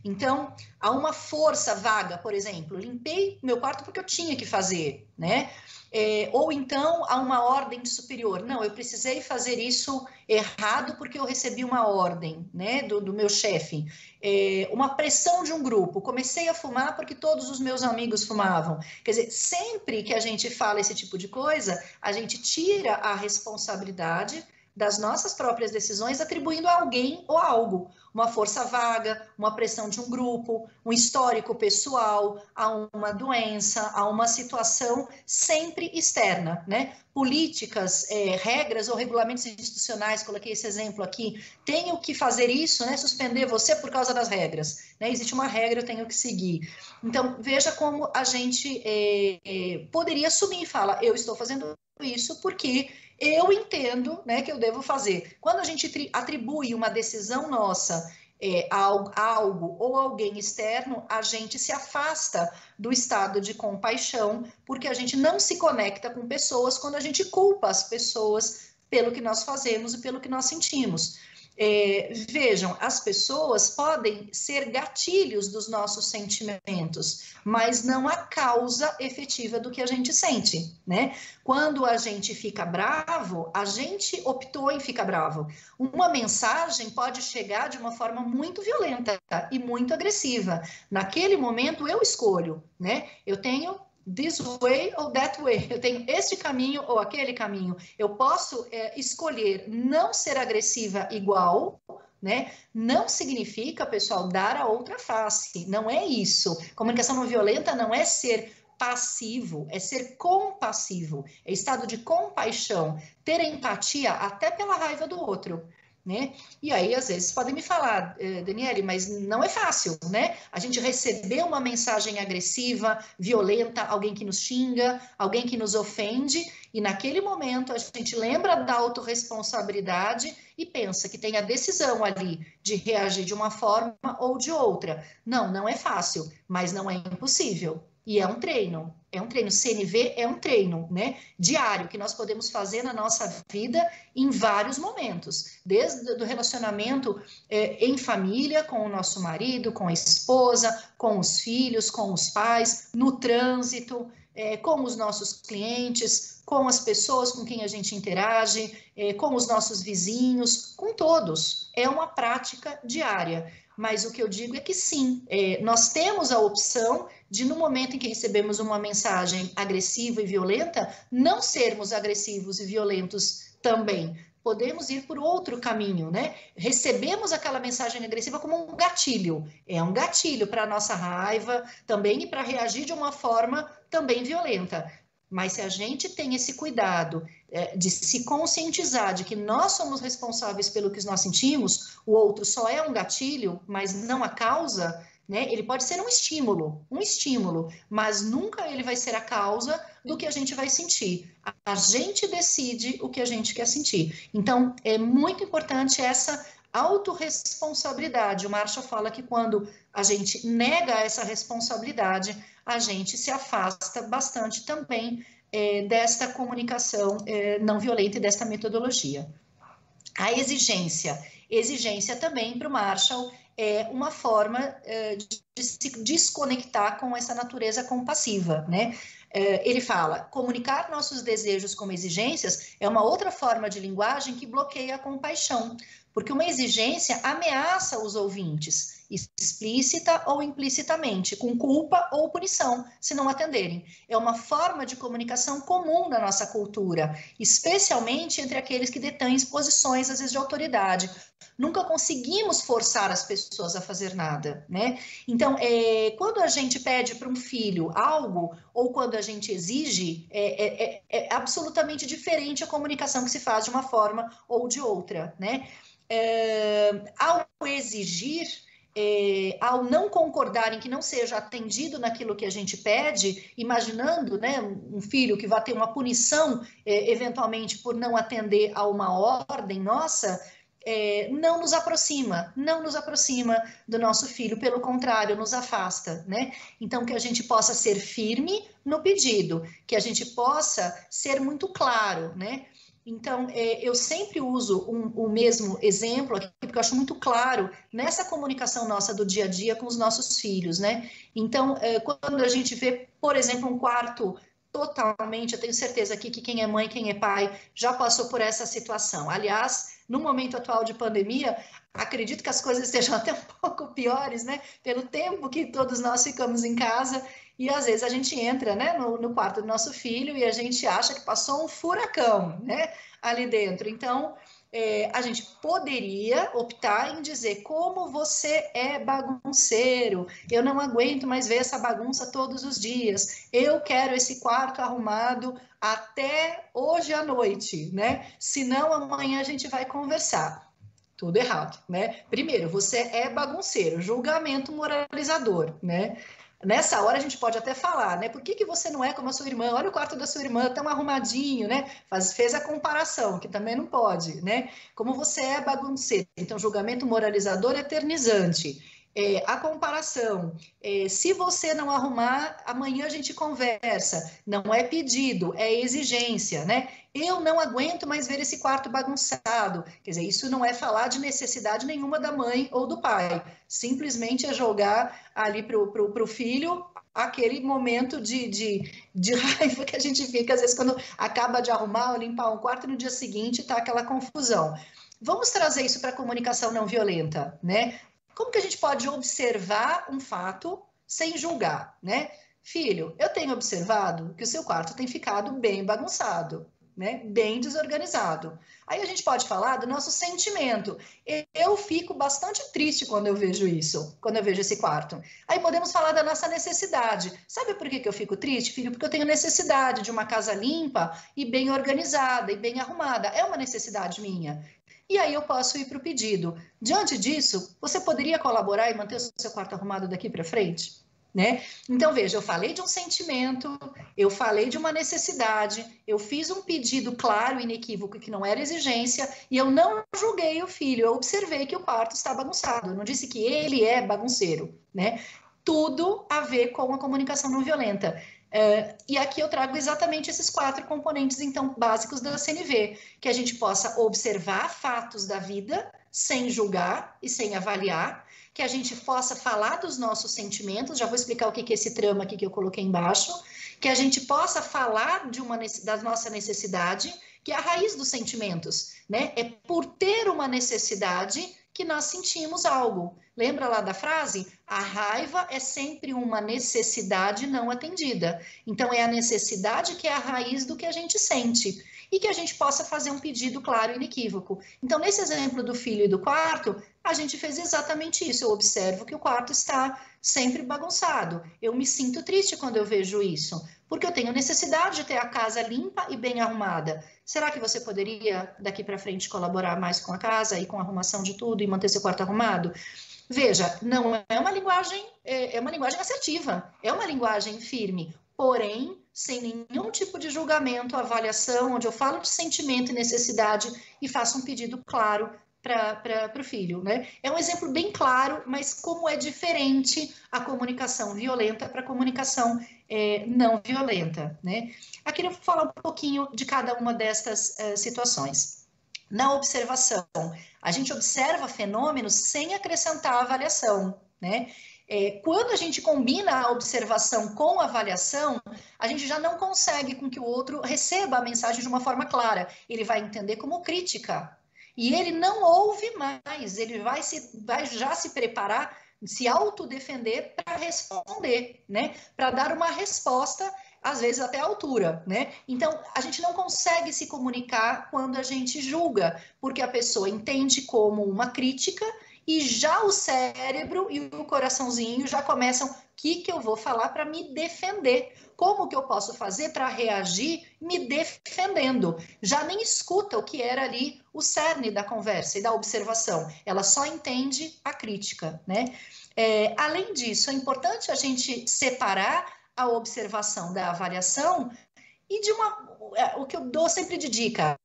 Então, há uma força vaga, por exemplo, limpei meu quarto porque eu tinha que fazer, né? É, ou então há uma ordem superior. Não, eu precisei fazer isso errado porque eu recebi uma ordem, né, do, do meu chefe. É, uma pressão de um grupo. Comecei a fumar porque todos os meus amigos fumavam. Quer dizer, sempre que a gente fala esse tipo de coisa, a gente tira a responsabilidade das nossas próprias decisões atribuindo a alguém ou a algo, uma força vaga, uma pressão de um grupo, um histórico pessoal, a uma doença, a uma situação sempre externa, né? Políticas, é, regras ou regulamentos institucionais, coloquei esse exemplo aqui, tenho que fazer isso, né? Suspender você por causa das regras, né? Existe uma regra, eu tenho que seguir. Então, veja como a gente é, é, poderia assumir e falar, eu estou fazendo isso porque eu entendo né, que eu devo fazer. Quando a gente atribui uma decisão nossa é, a algo ou alguém externo, a gente se afasta do estado de compaixão, porque a gente não se conecta com pessoas quando a gente culpa as pessoas pelo que nós fazemos e pelo que nós sentimos. É, vejam, as pessoas podem ser gatilhos dos nossos sentimentos, mas não a causa efetiva do que a gente sente, né? Quando a gente fica bravo, a gente optou em ficar bravo. Uma mensagem pode chegar de uma forma muito violenta e muito agressiva. Naquele momento eu escolho, né? Eu tenho this way ou that way. Eu tenho este caminho ou aquele caminho. Eu posso é, escolher não ser agressiva igual, né? Não significa, pessoal, dar a outra face. Não é isso. Comunicação não violenta não é ser passivo, é ser compassivo, é estado de compaixão, ter empatia até pela raiva do outro né? E aí, às vezes, podem me falar, eh, Daniele, mas não é fácil, né? A gente receber uma mensagem agressiva, violenta, alguém que nos xinga, alguém que nos ofende, e naquele momento a gente lembra da autorresponsabilidade e pensa que tem a decisão ali de reagir de uma forma ou de outra. Não, não é fácil, mas não é impossível. E é um treino, é um treino. CNV é um treino, né? Diário, que nós podemos fazer na nossa vida em vários momentos. Desde o relacionamento é, em família, com o nosso marido, com a esposa, com os filhos, com os pais, no trânsito, é, com os nossos clientes, com as pessoas com quem a gente interage, é, com os nossos vizinhos, com todos. É uma prática diária. Mas o que eu digo é que sim, é, nós temos a opção de, no momento em que recebemos uma mensagem agressiva e violenta, não sermos agressivos e violentos também. Podemos ir por outro caminho, né? Recebemos aquela mensagem agressiva como um gatilho. É um gatilho para a nossa raiva também e para reagir de uma forma também violenta. Mas se a gente tem esse cuidado é, de se conscientizar de que nós somos responsáveis pelo que nós sentimos, o outro só é um gatilho, mas não a causa, né? Ele pode ser um estímulo, um estímulo, mas nunca ele vai ser a causa do que a gente vai sentir. A gente decide o que a gente quer sentir. Então, é muito importante essa autorresponsabilidade. O Marshall fala que quando a gente nega essa responsabilidade, a gente se afasta bastante também é, desta comunicação é, não violenta e desta metodologia. A exigência. Exigência também para o Marshall é uma forma é, de se desconectar com essa natureza compassiva, né? É, ele fala: comunicar nossos desejos como exigências é uma outra forma de linguagem que bloqueia a compaixão, porque uma exigência ameaça os ouvintes, explícita ou implicitamente, com culpa ou punição, se não atenderem. É uma forma de comunicação comum na nossa cultura, especialmente entre aqueles que detêm posições, às vezes, de autoridade. Nunca conseguimos forçar as pessoas a fazer nada, né? Então, é, quando a gente pede para um filho algo, ou quando a gente exige, é, é, é, é absolutamente diferente a comunicação que se faz de uma forma ou de outra, né? É, ao exigir, é, ao não concordarem que não seja atendido naquilo que a gente pede, imaginando né, um filho que vai ter uma punição é, eventualmente por não atender a uma ordem nossa, é, não nos aproxima, não nos aproxima do nosso filho, pelo contrário, nos afasta, né? Então, que a gente possa ser firme no pedido, que a gente possa ser muito claro, né? Então, é, eu sempre uso um, o mesmo exemplo aqui, porque eu acho muito claro nessa comunicação nossa do dia a dia com os nossos filhos, né? Então, é, quando a gente vê, por exemplo, um quarto totalmente, eu tenho certeza aqui que quem é mãe, quem é pai, já passou por essa situação. Aliás, no momento atual de pandemia, acredito que as coisas estejam até um pouco piores, né? Pelo tempo que todos nós ficamos em casa e às vezes a gente entra né, no, no, quarto do nosso filho e a gente acha que passou um furacão né, ali dentro. Então, é, a gente poderia optar em dizer como você é bagunceiro, eu não aguento mais ver essa bagunça todos os dias, eu quero esse quarto arrumado até hoje à noite, né? Senão amanhã a gente vai conversar. Tudo errado, né? Primeiro, você é bagunceiro, julgamento moralizador, né? Nessa hora a gente pode até falar, né? Por que, que você não é como a sua irmã? Olha o quarto da sua irmã, tão arrumadinho, né? Faz, fez a comparação, que também não pode, né? Como você é bagunceiro. Então, julgamento moralizador eternizante é, a comparação. É, se você não arrumar, amanhã a gente conversa. Não é pedido, é exigência, né? Eu não aguento mais ver esse quarto bagunçado. Quer dizer, isso não é falar de necessidade nenhuma da mãe ou do pai. Simplesmente é jogar ali para o filho aquele momento de, de, de raiva que a gente fica, às vezes, quando acaba de arrumar ou limpar um quarto, no dia seguinte está aquela confusão. Vamos trazer isso para a comunicação não violenta, né? Como que a gente pode observar um fato sem julgar, né? Filho, eu tenho observado que o seu quarto tem ficado bem bagunçado, né? Bem desorganizado. Aí a gente pode falar do nosso sentimento. Eu fico bastante triste quando eu vejo isso, quando eu vejo esse quarto. Aí podemos falar da nossa necessidade. Sabe por que, que eu fico triste, filho? Porque eu tenho necessidade de uma casa limpa e bem organizada e bem arrumada. É uma necessidade minha e aí eu posso ir para o pedido. Diante disso, você poderia colaborar e manter o seu quarto arrumado daqui para frente? Né? Então, veja, eu falei de um sentimento, eu falei de uma necessidade, eu fiz um pedido claro inequívoco que não era exigência, e eu não julguei o filho, eu observei que o quarto está bagunçado, eu não disse que ele é bagunceiro, né? Tudo a ver com a comunicação não violenta. Uh, e aqui eu trago exatamente esses quatro componentes, então, básicos da CNV, que a gente possa observar fatos da vida sem julgar e sem avaliar, que a gente possa falar dos nossos sentimentos, já vou explicar o que é esse trama aqui que eu coloquei embaixo, que a gente possa falar de uma, da nossa necessidade, que é a raiz dos sentimentos, né? É por ter uma necessidade que nós sentimos algo. Lembra lá da frase? A raiva é sempre uma necessidade não atendida. Então, é a necessidade que é a raiz do que a gente sente. E que a gente possa fazer um pedido claro e inequívoco. Então, nesse exemplo do filho e do quarto, a gente fez exatamente isso. Eu observo que o quarto está sempre bagunçado. Eu me sinto triste quando eu vejo isso, porque eu tenho necessidade de ter a casa limpa e bem arrumada. Será que você poderia, daqui para frente, colaborar mais com a casa e com a arrumação de tudo e manter seu quarto arrumado? Veja, não é uma linguagem, é, é uma linguagem assertiva, é uma linguagem firme, porém sem nenhum tipo de julgamento, avaliação, onde eu falo de sentimento e necessidade e faço um pedido claro para o filho. Né? É um exemplo bem claro, mas como é diferente a comunicação violenta para a comunicação é, não violenta. Né? Aqui eu vou falar um pouquinho de cada uma destas é, situações. Na observação, a gente observa fenômenos sem acrescentar avaliação. Né? É, quando a gente combina a observação com a avaliação, a gente já não consegue com que o outro receba a mensagem de uma forma clara. Ele vai entender como crítica. E ele não ouve mais, ele vai, se, vai já se preparar, se autodefender para responder, né? Para dar uma resposta às vezes até a altura, né? Então, a gente não consegue se comunicar quando a gente julga, porque a pessoa entende como uma crítica e já o cérebro e o coraçãozinho já começam o que, que eu vou falar para me defender? Como que eu posso fazer para reagir me defendendo? Já nem escuta o que era ali o cerne da conversa e da observação. Ela só entende a crítica, né? É, além disso, é importante a gente separar a observação da avaliação e de uma é, o que eu dou sempre de dica.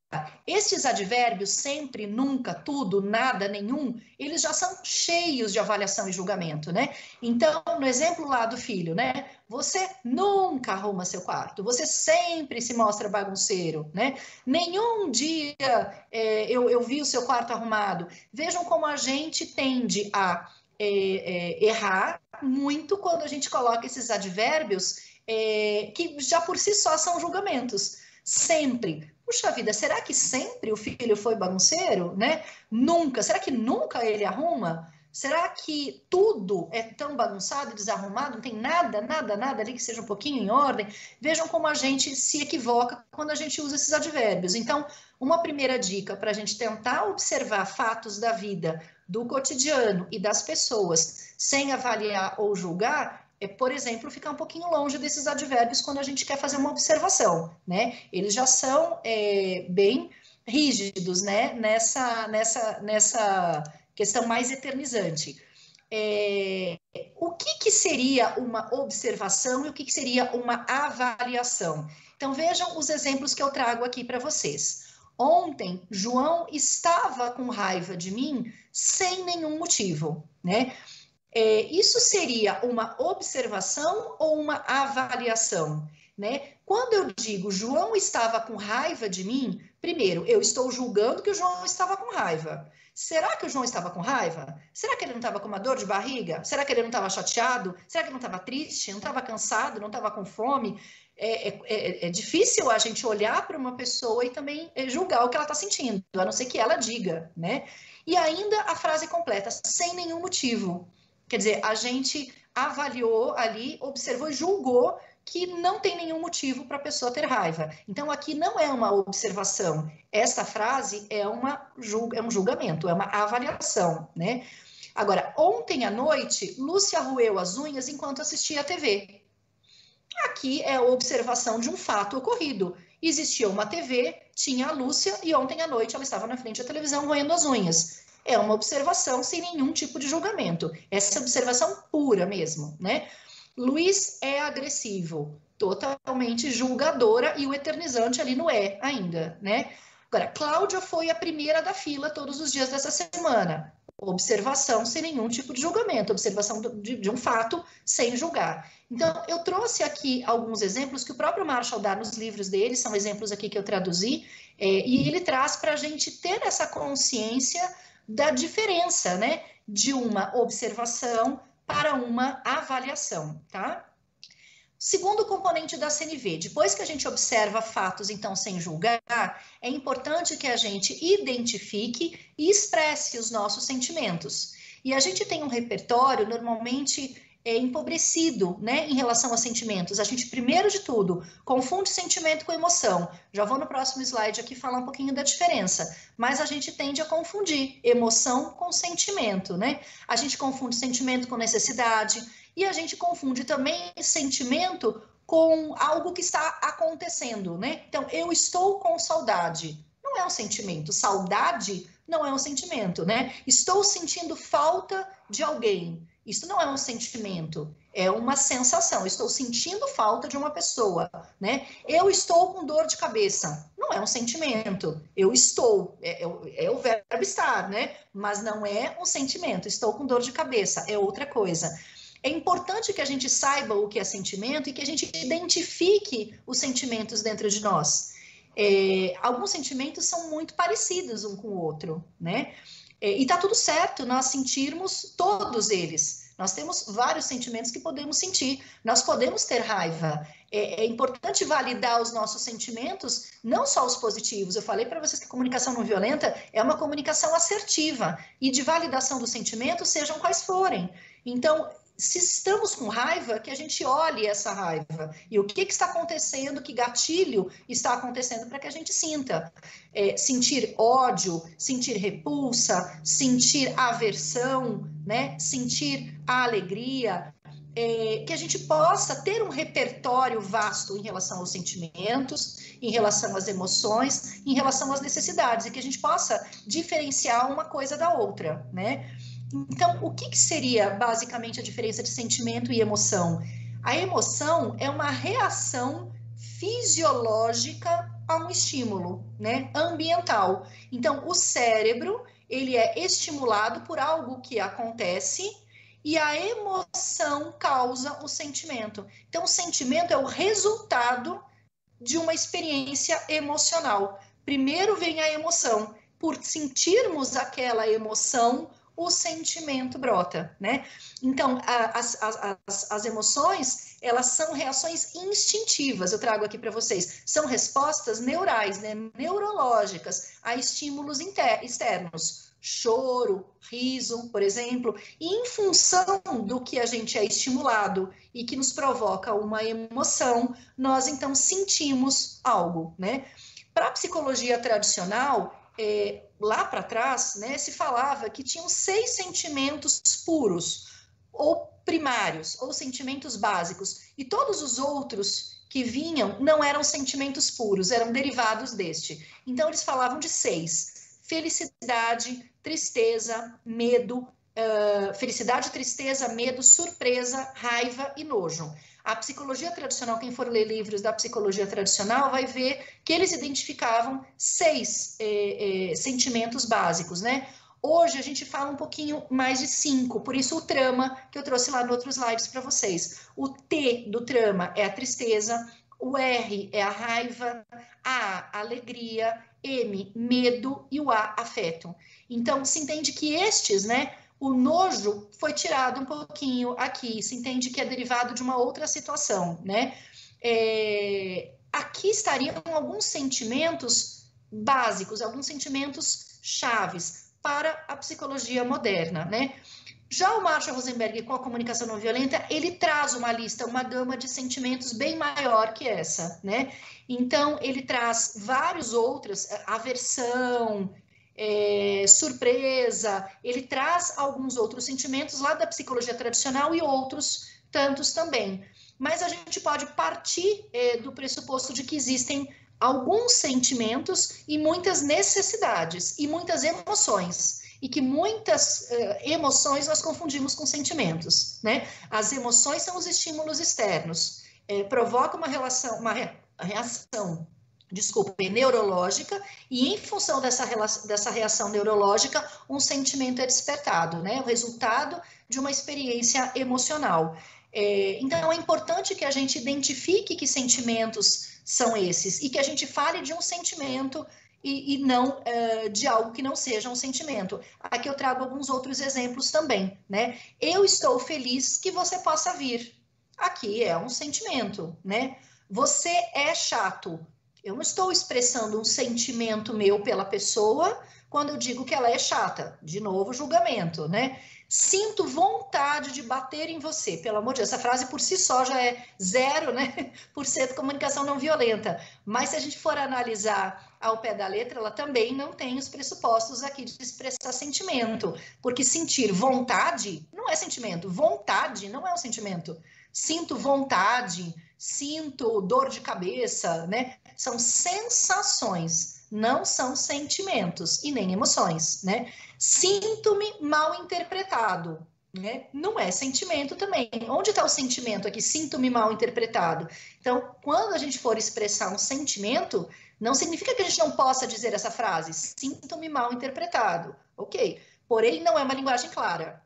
Estes advérbios, sempre, nunca, tudo, nada, nenhum, eles já são cheios de avaliação e julgamento, né? Então, no exemplo lá do filho, né? Você nunca arruma seu quarto, você sempre se mostra bagunceiro, né? Nenhum dia é, eu, eu vi o seu quarto arrumado. Vejam como a gente tende a é, é, errar muito quando a gente coloca esses advérbios é, que já por si só são julgamentos. Sempre. Puxa vida, será que sempre o filho foi bagunceiro, né? Nunca. Será que nunca ele arruma? Será que tudo é tão bagunçado, desarrumado, não tem nada, nada, nada ali que seja um pouquinho em ordem? Vejam como a gente se equivoca quando a gente usa esses advérbios. Então, uma primeira dica para a gente tentar observar fatos da vida do cotidiano e das pessoas sem avaliar ou julgar é, por exemplo, ficar um pouquinho longe desses advérbios quando a gente quer fazer uma observação, né? Eles já são é, bem rígidos, né? Nessa, nessa, nessa questão mais eternizante. É, o que, que seria uma observação e o que, que seria uma avaliação? Então, vejam os exemplos que eu trago aqui para vocês. Ontem, João estava com raiva de mim sem nenhum motivo, né? É, isso seria uma observação ou uma avaliação, né? Quando eu digo João estava com raiva de mim, primeiro, eu estou julgando que o João estava com raiva. Será que o João estava com raiva? Será que ele não estava com uma dor de barriga? Será que ele não estava chateado? Será que ele não estava triste? Não estava cansado? Não estava com fome? É, é, é, é, difícil a gente olhar para uma pessoa e também é, julgar o que ela está sentindo, a não ser que ela diga, né? E ainda a frase completa, sem nenhum motivo. Quer dizer, a gente avaliou ali, observou e julgou que não tem nenhum motivo para a pessoa ter raiva. Então, aqui não é uma observação. Essa frase é, uma, é um julgamento, é uma avaliação, né? Agora, ontem à noite, Lúcia roeu as unhas enquanto assistia a TV. Aqui é a observação de um fato ocorrido. Existia uma TV, tinha a Lúcia e ontem à noite ela estava na frente da televisão roendo as unhas. É uma observação sem nenhum tipo de julgamento. Essa observação pura mesmo, né? Luiz é agressivo, totalmente julgadora e o eternizante ali não é ainda, né? Agora, Cláudia foi a primeira da fila todos os dias dessa semana observação sem nenhum tipo de julgamento, observação de, de, um fato sem julgar. Então, eu trouxe aqui alguns exemplos que o próprio Marshall dá nos livros dele, são exemplos aqui que eu traduzi, é, e ele traz para a gente ter essa consciência da diferença, né, de uma observação para uma avaliação, tá? Segundo componente da CNV, depois que a gente observa fatos, então, sem julgar, é importante que a gente identifique e expresse os nossos sentimentos. E a gente tem um repertório normalmente é, empobrecido, né, em relação a sentimentos. A gente, primeiro de tudo, confunde sentimento com emoção. Já vou no próximo slide aqui falar um pouquinho da diferença. Mas a gente tende a confundir emoção com sentimento, né? A gente confunde sentimento com necessidade e a gente confunde também sentimento com algo que está acontecendo, né? Então, eu estou com saudade. Não é um sentimento. Saudade não é um sentimento, né? Estou sentindo falta de alguém. Isso não é um sentimento, é uma sensação. Estou sentindo falta de uma pessoa, né? Eu estou com dor de cabeça. Não é um sentimento. Eu estou, é, é, é o verbo estar, né? Mas não é um sentimento. Estou com dor de cabeça, é outra coisa é importante que a gente saiba o que é sentimento e que a gente identifique os sentimentos dentro de nós. É, alguns sentimentos são muito parecidos um com o outro, né? É, e tá tudo certo nós sentirmos todos eles, Nós temos vários sentimentos que podemos sentir. Nós podemos ter raiva. É, é importante validar os nossos sentimentos, não só os positivos. Eu falei para vocês que a comunicação não violenta é uma comunicação assertiva e de validação dos sentimentos, sejam quais forem. Então, se estamos com raiva, que a gente olhe essa raiva e o que, que está acontecendo, que gatilho está acontecendo para que a gente sinta. É, sentir ódio, sentir repulsa, sentir aversão, né? sentir a alegria, é, que a gente possa ter um repertório vasto em relação aos sentimentos, em relação às emoções, em relação às necessidades, e que a gente possa diferenciar uma coisa da outra, né? Então, o que, que seria basicamente a diferença de sentimento e emoção? A emoção é uma reação fisiológica a um estímulo, né, ambiental. Então, o cérebro, ele é estimulado por algo que acontece e a emoção causa o sentimento. Então, o sentimento é o resultado de uma experiência emocional. Primeiro vem a emoção. Por sentirmos aquela emoção, o sentimento brota, né? Então, as, as, as emoções, elas são reações instintivas, eu trago aqui para vocês, são respostas neurais, né, neurológicas a estímulos externos, choro, riso, por exemplo, e em função do que a gente é estimulado e que nos provoca uma emoção, nós então sentimos algo, né? Para a psicologia tradicional, é, lá para trás, né, se falava que tinham seis sentimentos puros, ou primários, ou sentimentos básicos, e todos os outros que vinham não eram sentimentos puros, eram derivados deste. Então, eles falavam de seis: felicidade, tristeza, medo, uh, felicidade, tristeza, medo, surpresa, raiva e nojo. A psicologia tradicional, quem for ler livros da psicologia tradicional, vai ver que eles identificavam seis eh, eh, sentimentos básicos, né? Hoje a gente fala um pouquinho mais de cinco, por isso o trama que eu trouxe lá no outros slides para vocês. O T do trama é a tristeza, o R é a raiva, A, alegria, M, medo e o A, afeto. Então, se entende que estes, né, o nojo foi tirado um pouquinho aqui, se entende que é derivado de uma outra situação, né? É, aqui estariam alguns sentimentos básicos, alguns sentimentos chaves para a psicologia moderna, né? Já o Marshall Rosenberg, com a comunicação não violenta, ele traz uma lista, uma gama de sentimentos bem maior que essa, né? Então, ele traz vários outros, aversão, é, surpresa, ele traz alguns outros sentimentos lá da psicologia tradicional e outros tantos também. Mas a gente pode partir é, do pressuposto de que existem alguns sentimentos e muitas necessidades e muitas emoções e que muitas uh, emoções nós confundimos com sentimentos, né? As emoções são os estímulos externos, é, provoca uma relação, uma reação desculpa, neurológica, e em função dessa, dessa reação neurológica, um sentimento é despertado, né? O resultado de uma experiência emocional. É, então, é importante que a gente identifique que sentimentos são esses e que a gente fale de um sentimento e, e não uh, de algo que não seja um sentimento. Aqui eu trago alguns outros exemplos também, né? Eu estou feliz que você possa vir. Aqui é um sentimento, né? Você é chato. Eu não estou expressando um sentimento meu pela pessoa quando eu digo que ela é chata. De novo, julgamento, né? Sinto vontade de bater em você. Pelo amor de Deus, essa frase por si só já é zero, né? Por ser comunicação não violenta. Mas se a gente for analisar ao pé da letra, ela também não tem os pressupostos aqui de expressar sentimento. Porque sentir vontade não é sentimento. Vontade não é um sentimento. Sinto vontade, sinto dor de cabeça, né? São sensações, não são sentimentos e nem emoções, né? Sinto-me mal interpretado, né? Não é sentimento também. Onde está o sentimento aqui? Sinto-me mal interpretado. Então, quando a gente for expressar um sentimento, não significa que a gente não possa dizer essa frase, sinto-me mal interpretado. Ok. Porém, não é uma linguagem clara.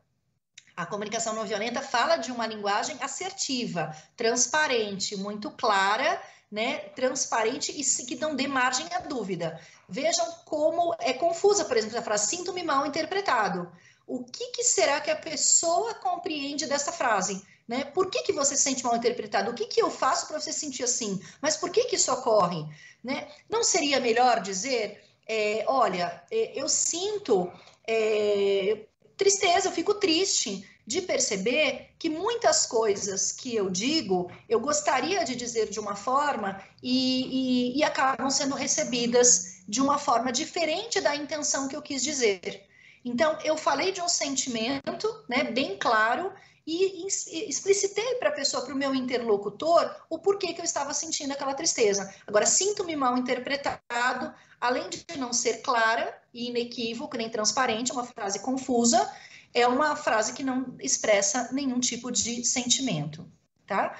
A comunicação não violenta fala de uma linguagem assertiva, transparente, muito clara, né, transparente e que não dê margem à dúvida. Vejam como é confusa, por exemplo, a frase sinto-me mal interpretado. o que, que será que a pessoa compreende dessa frase? Né? Por que, que você se sente mal interpretado? O que, que eu faço para você sentir assim? Mas por que, que isso ocorre? Né? Não seria melhor dizer, é, olha, é, eu sinto é, tristeza, eu fico triste de perceber que muitas coisas que eu digo, eu gostaria de dizer de uma forma e, e, e acabam sendo recebidas de uma forma diferente da intenção que eu quis dizer. Então, eu falei de um sentimento, né, bem claro, e explicitei para a pessoa, para o meu interlocutor, o porquê que eu estava sentindo aquela tristeza. Agora, sinto-me mal interpretado, além de não ser clara e inequívoco, nem transparente, é uma frase confusa, é uma frase que não expressa nenhum tipo de sentimento, tá?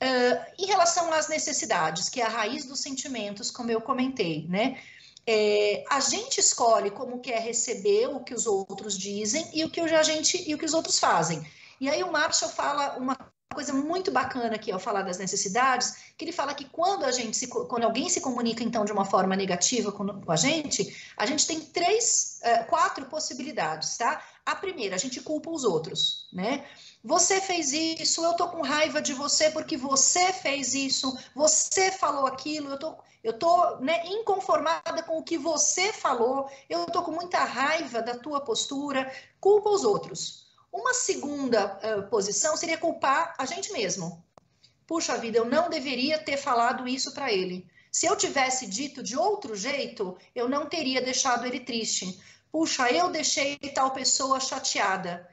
Uh, em relação às necessidades, que é a raiz dos sentimentos, como eu comentei, né? É, a gente escolhe como quer receber o que os outros dizem e o que a gente e o que os outros fazem. E aí o Marshall fala uma coisa muito bacana aqui ao falar das necessidades, que ele fala que quando a gente se, quando alguém se comunica então de uma forma negativa com, com a gente, a gente tem três, uh, quatro possibilidades, tá? A primeira, a gente culpa os outros, né? Você fez isso, eu tô com raiva de você porque você fez isso, você falou aquilo, eu tô, eu tô né, inconformada com o que você falou, eu tô com muita raiva da tua postura, culpa os outros. Uma segunda uh, posição seria culpar a gente mesmo. Puxa vida, eu não deveria ter falado isso para ele. Se eu tivesse dito de outro jeito, eu não teria deixado ele triste. Puxa, eu deixei tal pessoa chateada.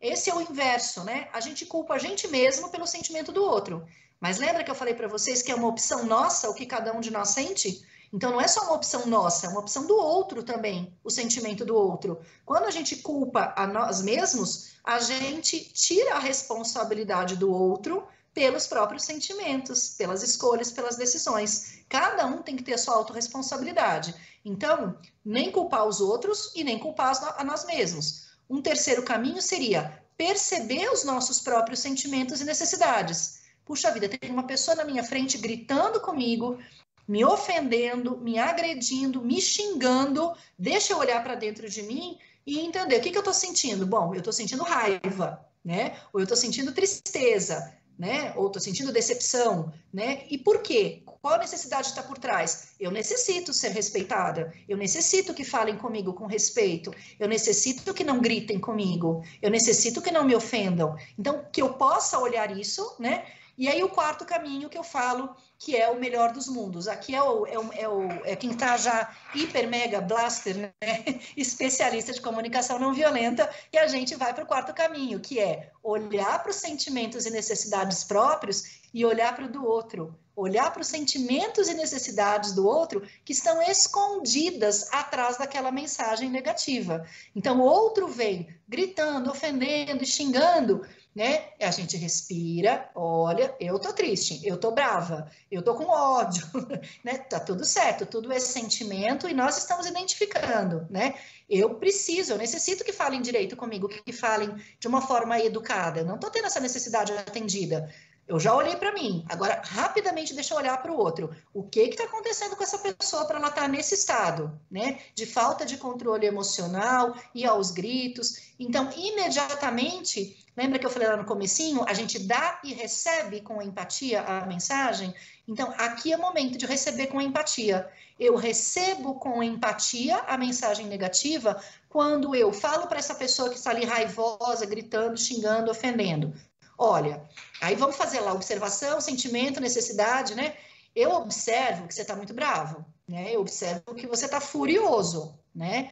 Esse é o inverso, né? A gente culpa a gente mesmo pelo sentimento do outro. Mas lembra que eu falei para vocês que é uma opção nossa o que cada um de nós sente? Então, não é só uma opção nossa, é uma opção do outro também, o sentimento do outro. Quando a gente culpa a nós mesmos, a gente tira a responsabilidade do outro pelos próprios sentimentos, pelas escolhas, pelas decisões. Cada um tem que ter a sua autorresponsabilidade. Então, nem culpar os outros e nem culpar a nós mesmos. Um terceiro caminho seria perceber os nossos próprios sentimentos e necessidades. Puxa vida, tem uma pessoa na minha frente gritando comigo, me ofendendo, me agredindo, me xingando, deixa eu olhar para dentro de mim e entender o que, que eu estou sentindo. Bom, eu estou sentindo raiva, né? Ou eu estou sentindo tristeza, né? Ou estou sentindo decepção, né? E por quê? Qual a necessidade está por trás? Eu necessito ser respeitada, eu necessito que falem comigo com respeito, eu necessito que não gritem comigo, eu necessito que não me ofendam. Então, que eu possa olhar isso, né? E aí o quarto caminho que eu falo, que é o melhor dos mundos. Aqui é, o, é, o, é, o, é quem está já hiper, mega, blaster, né? especialista de comunicação não violenta, e a gente vai para o quarto caminho, que é olhar para os sentimentos e necessidades próprios e olhar para o do outro. Olhar para os sentimentos e necessidades do outro que estão escondidas atrás daquela mensagem negativa. Então, o outro vem gritando, ofendendo, xingando, né? A gente respira, olha, eu tô triste, eu tô brava, eu tô com ódio, né? Tá tudo certo, tudo é sentimento e nós estamos identificando, né? Eu preciso, eu necessito que falem direito comigo, que falem de uma forma educada. Eu não tô tendo essa necessidade atendida. Eu já olhei para mim, agora rapidamente deixa eu olhar para o outro. O que está acontecendo com essa pessoa para ela estar tá nesse estado, né? De falta de controle emocional e aos gritos. Então, imediatamente, lembra que eu falei lá no comecinho, a gente dá e recebe com empatia a mensagem? Então, aqui é o momento de receber com empatia. Eu recebo com empatia a mensagem negativa quando eu falo para essa pessoa que está ali raivosa, gritando, xingando, ofendendo. Olha, aí vamos fazer lá observação, sentimento, necessidade, né? Eu observo que você está muito bravo, né? Eu observo que você está furioso, né?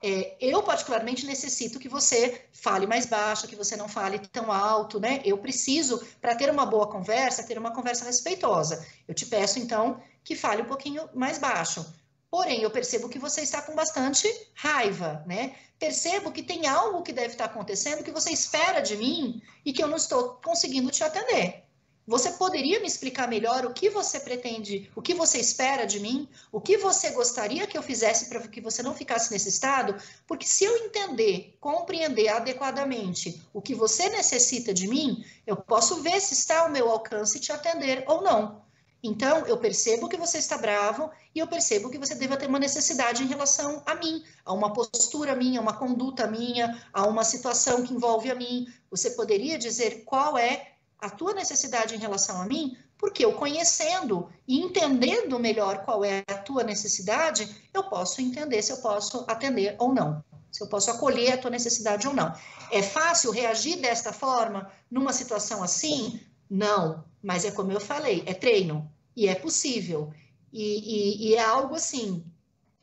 É, eu, particularmente, necessito que você fale mais baixo, que você não fale tão alto, né? Eu preciso, para ter uma boa conversa, ter uma conversa respeitosa. Eu te peço, então, que fale um pouquinho mais baixo. Porém, eu percebo que você está com bastante raiva, né? Percebo que tem algo que deve estar acontecendo que você espera de mim e que eu não estou conseguindo te atender. Você poderia me explicar melhor o que você pretende, o que você espera de mim, o que você gostaria que eu fizesse para que você não ficasse nesse estado? Porque se eu entender, compreender adequadamente o que você necessita de mim, eu posso ver se está ao meu alcance te atender ou não. Então, eu percebo que você está bravo e eu percebo que você deva ter uma necessidade em relação a mim, a uma postura minha, a uma conduta minha, a uma situação que envolve a mim. Você poderia dizer qual é a tua necessidade em relação a mim? Porque eu conhecendo e entendendo melhor qual é a tua necessidade, eu posso entender se eu posso atender ou não, se eu posso acolher a tua necessidade ou não. É fácil reagir desta forma numa situação assim? Não, mas é como eu falei, é treino e é possível. E, e, e é algo assim,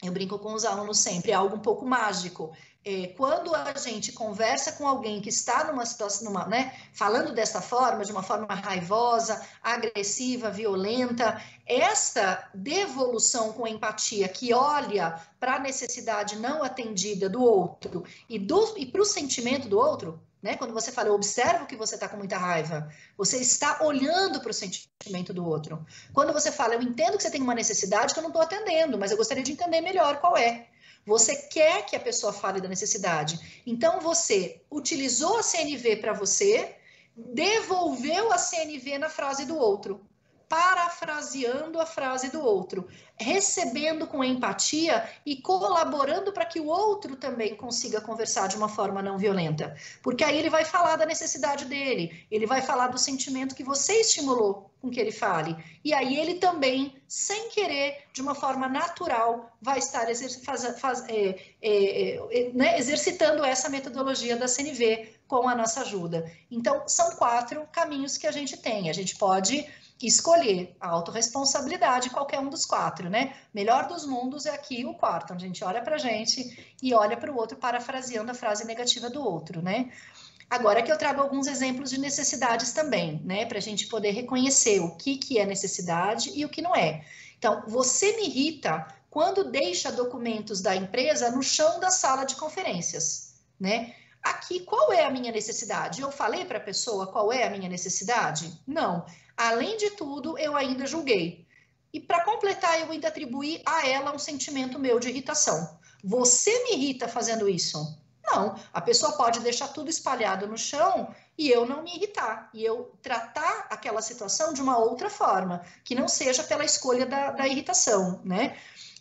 eu brinco com os alunos sempre, é algo um pouco mágico. É, quando a gente conversa com alguém que está numa situação, numa, né, falando dessa forma, de uma forma raivosa, agressiva, violenta, esta devolução com empatia que olha para a necessidade não atendida do outro e, e para o sentimento do outro, né? Quando você fala, eu observo que você está com muita raiva, você está olhando para o sentimento do outro. Quando você fala, eu entendo que você tem uma necessidade que eu não estou atendendo, mas eu gostaria de entender melhor qual é. Você quer que a pessoa fale da necessidade. Então, você utilizou a CNV para você, devolveu a CNV na frase do outro parafraseando a frase do outro, recebendo com empatia e colaborando para que o outro também consiga conversar de uma forma não violenta. Porque aí ele vai falar da necessidade dele, ele vai falar do sentimento que você estimulou com que ele fale. E aí ele também, sem querer, de uma forma natural, vai estar faz, faz, é, é, é, né, exercitando essa metodologia da CNV com a nossa ajuda. Então, são quatro caminhos que a gente tem. A gente pode escolher a autorresponsabilidade, qualquer um dos quatro, né? Melhor dos mundos é aqui o quarto, onde a gente olha para a gente e olha para o outro, parafraseando a frase negativa do outro, né? Agora que eu trago alguns exemplos de necessidades também, né? Para a gente poder reconhecer o que, que é necessidade e o que não é. Então, você me irrita quando deixa documentos da empresa no chão da sala de conferências, né? Aqui, qual é a minha necessidade? Eu falei para a pessoa qual é a minha necessidade? Não. Além de tudo, eu ainda julguei. E para completar, eu ainda atribuí a ela um sentimento meu de irritação. Você me irrita fazendo isso? Não, a pessoa pode deixar tudo espalhado no chão e eu não me irritar, e eu tratar aquela situação de uma outra forma, que não seja pela escolha da, da irritação, né?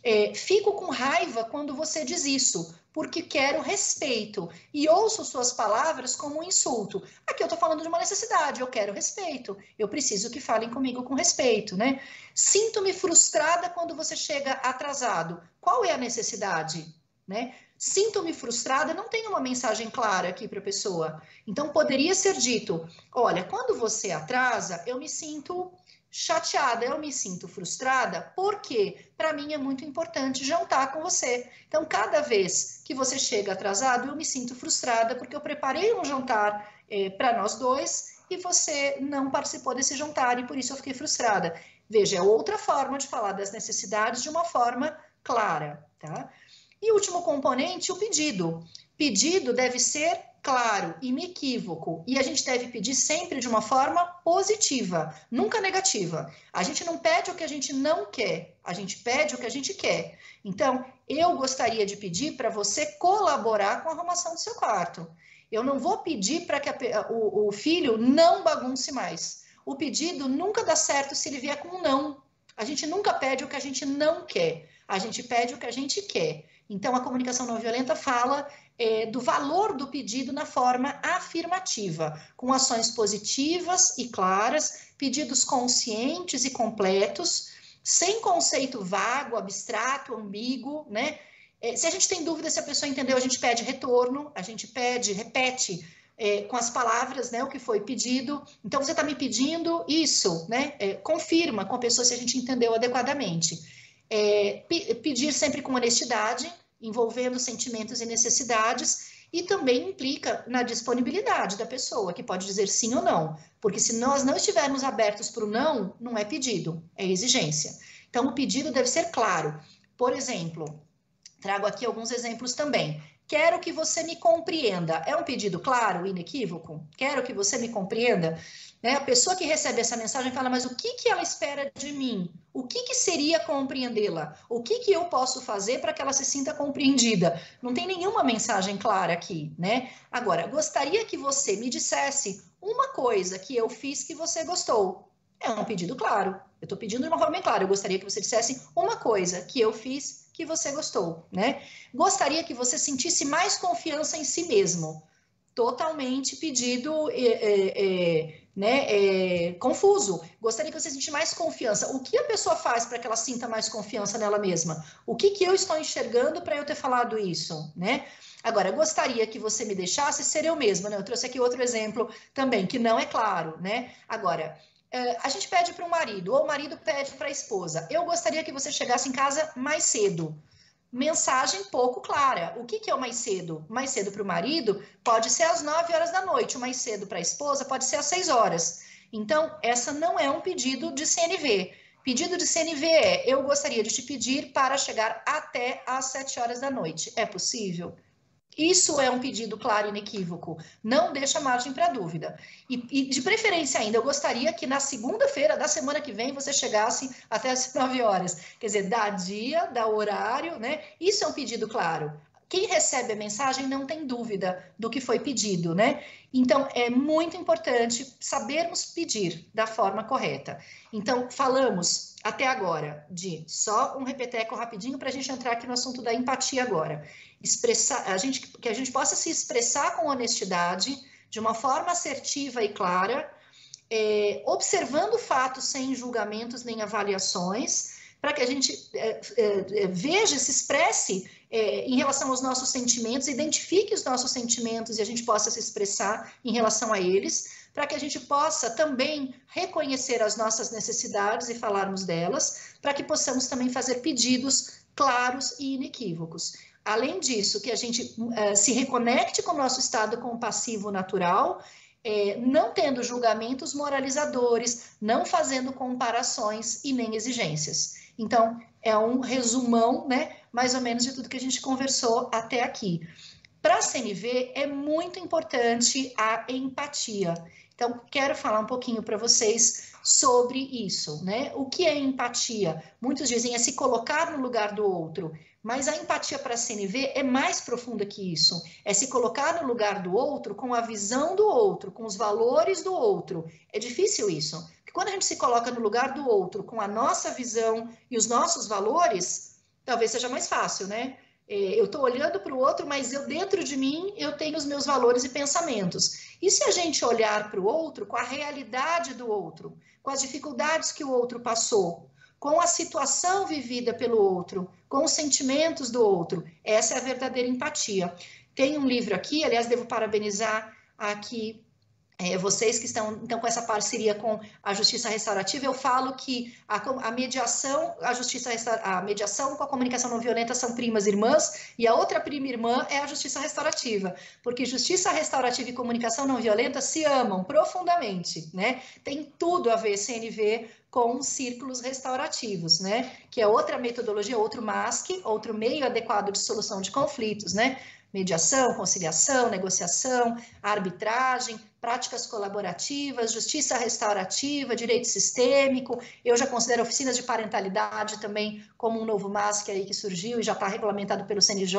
É, fico com raiva quando você diz isso, porque quero respeito e ouço suas palavras como um insulto. Aqui eu estou falando de uma necessidade, eu quero respeito, eu preciso que falem comigo com respeito, né? Sinto-me frustrada quando você chega atrasado. Qual é a necessidade? Né? Sinto-me frustrada, não tem uma mensagem clara aqui para a pessoa. Então poderia ser dito: olha, quando você atrasa, eu me sinto chateada, eu me sinto frustrada, porque para mim é muito importante jantar com você. Então, cada vez que você chega atrasado, eu me sinto frustrada, porque eu preparei um jantar é, para nós dois e você não participou desse jantar e por isso eu fiquei frustrada. Veja, é outra forma de falar das necessidades de uma forma clara, tá? E último componente, o pedido. Pedido deve ser claro, inequívoco, e a gente deve pedir sempre de uma forma positiva, nunca negativa. A gente não pede o que a gente não quer, a gente pede o que a gente quer. Então, eu gostaria de pedir para você colaborar com a arrumação do seu quarto. Eu não vou pedir para que a, o, o filho não bagunce mais. O pedido nunca dá certo se ele vier com um não. A gente nunca pede o que a gente não quer, a gente pede o que a gente quer. Então, a comunicação não violenta fala é, do valor do pedido na forma afirmativa, com ações positivas e claras, pedidos conscientes e completos, sem conceito vago, abstrato, ambíguo, né? É, se a gente tem dúvida se a pessoa entendeu, a gente pede retorno, a gente pede, repete é, com as palavras, né, o que foi pedido. Então, você está me pedindo isso, né? É, confirma com a pessoa se a gente entendeu adequadamente. É, pedir sempre com honestidade, envolvendo sentimentos e necessidades, e também implica na disponibilidade da pessoa, que pode dizer sim ou não, porque se nós não estivermos abertos para o não, não é pedido, é exigência. Então, o pedido deve ser claro. Por exemplo, trago aqui alguns exemplos também. Quero que você me compreenda. É um pedido claro, inequívoco? Quero que você me compreenda. Né? A pessoa que recebe essa mensagem fala, mas o que, que ela espera de mim? O que, que seria compreendê-la? O que, que eu posso fazer para que ela se sinta compreendida? Não tem nenhuma mensagem clara aqui, né? Agora, gostaria que você me dissesse uma coisa que eu fiz que você gostou. É um pedido claro. Eu estou pedindo de uma forma bem clara. Eu gostaria que você dissesse uma coisa que eu fiz que você gostou, né? Gostaria que você sentisse mais confiança em si mesmo. Totalmente pedido é, é, né, é, confuso. Gostaria que você sentisse mais confiança. O que a pessoa faz para que ela sinta mais confiança nela mesma? O que, que eu estou enxergando para eu ter falado isso, né? Agora, gostaria que você me deixasse ser eu mesma, né? Eu trouxe aqui outro exemplo também, que não é claro, né? Agora, é, a gente pede para o marido, ou o marido pede para a esposa, eu gostaria que você chegasse em casa mais cedo. Mensagem pouco clara. O que, que é o mais cedo? Mais cedo para o marido pode ser às 9 horas da noite, o mais cedo para a esposa pode ser às 6 horas. Então, essa não é um pedido de CNV. Pedido de CNV é: eu gostaria de te pedir para chegar até às 7 horas da noite. É possível? Isso é um pedido claro e inequívoco, não deixa margem para dúvida. E, e, de preferência ainda, eu gostaria que na segunda-feira da semana que vem você chegasse até as 9 horas. Quer dizer, dá dia, dá horário, né? Isso é um pedido claro. Quem recebe a mensagem não tem dúvida do que foi pedido, né? Então, é muito importante sabermos pedir da forma correta. Então, falamos até agora de só um repeteco rapidinho para a gente entrar aqui no assunto da empatia agora expressar, a gente, que a gente possa se expressar com honestidade, de uma forma assertiva e clara, é, observando fatos sem julgamentos nem avaliações, para que a gente é, é, é veja, se expresse é, em relação aos nossos sentimentos, identifique os nossos sentimentos e a gente possa se expressar em relação a eles, para que a gente possa também reconhecer as nossas necessidades e falarmos delas, para que possamos também fazer pedidos claros e inequívocos. Além disso, que a gente uh, se reconecte com o nosso estado compassivo natural, é, não tendo julgamentos moralizadores, não fazendo comparações e nem exigências. Então, é um resumão, né, mais ou menos, de tudo que a gente conversou até aqui. Para a CNV, é muito importante a empatia. Então, quero falar um pouquinho para vocês sobre isso, né? O que é empatia? Muitos dizem é se colocar no lugar do outro. Mas a empatia para a CNV é mais profunda que isso. É se colocar no lugar do outro com a visão do outro, com os valores do outro. É difícil isso. Porque quando a gente se coloca no lugar do outro com a nossa visão e os nossos valores, talvez seja mais fácil, né? É, eu estou olhando para o outro, mas eu dentro de mim eu tenho os meus valores e pensamentos. E se a gente olhar para o outro com a realidade do outro, com as dificuldades que o outro passou, com a situação vivida pelo outro, com os sentimentos do outro. Essa é a verdadeira empatia. Tem um livro aqui, aliás, devo parabenizar aqui é, vocês que estão então com essa parceria com a justiça restaurativa, eu falo que a, a, mediação, a justiça a mediação com a comunicação não violenta são primas irmãs e a outra prima irmã é a justiça restaurativa, porque justiça restaurativa e comunicação não violenta se amam profundamente, né? Tem tudo a ver CNV com círculos restaurativos, né? Que é outra metodologia, outro MASC, outro meio adequado de solução de conflitos, né? Mediação, conciliação, negociação, arbitragem, práticas colaborativas, justiça restaurativa, direito sistêmico. Eu já considero oficinas de parentalidade também como um novo MASC aí que surgiu e já está regulamentado pelo CNJ.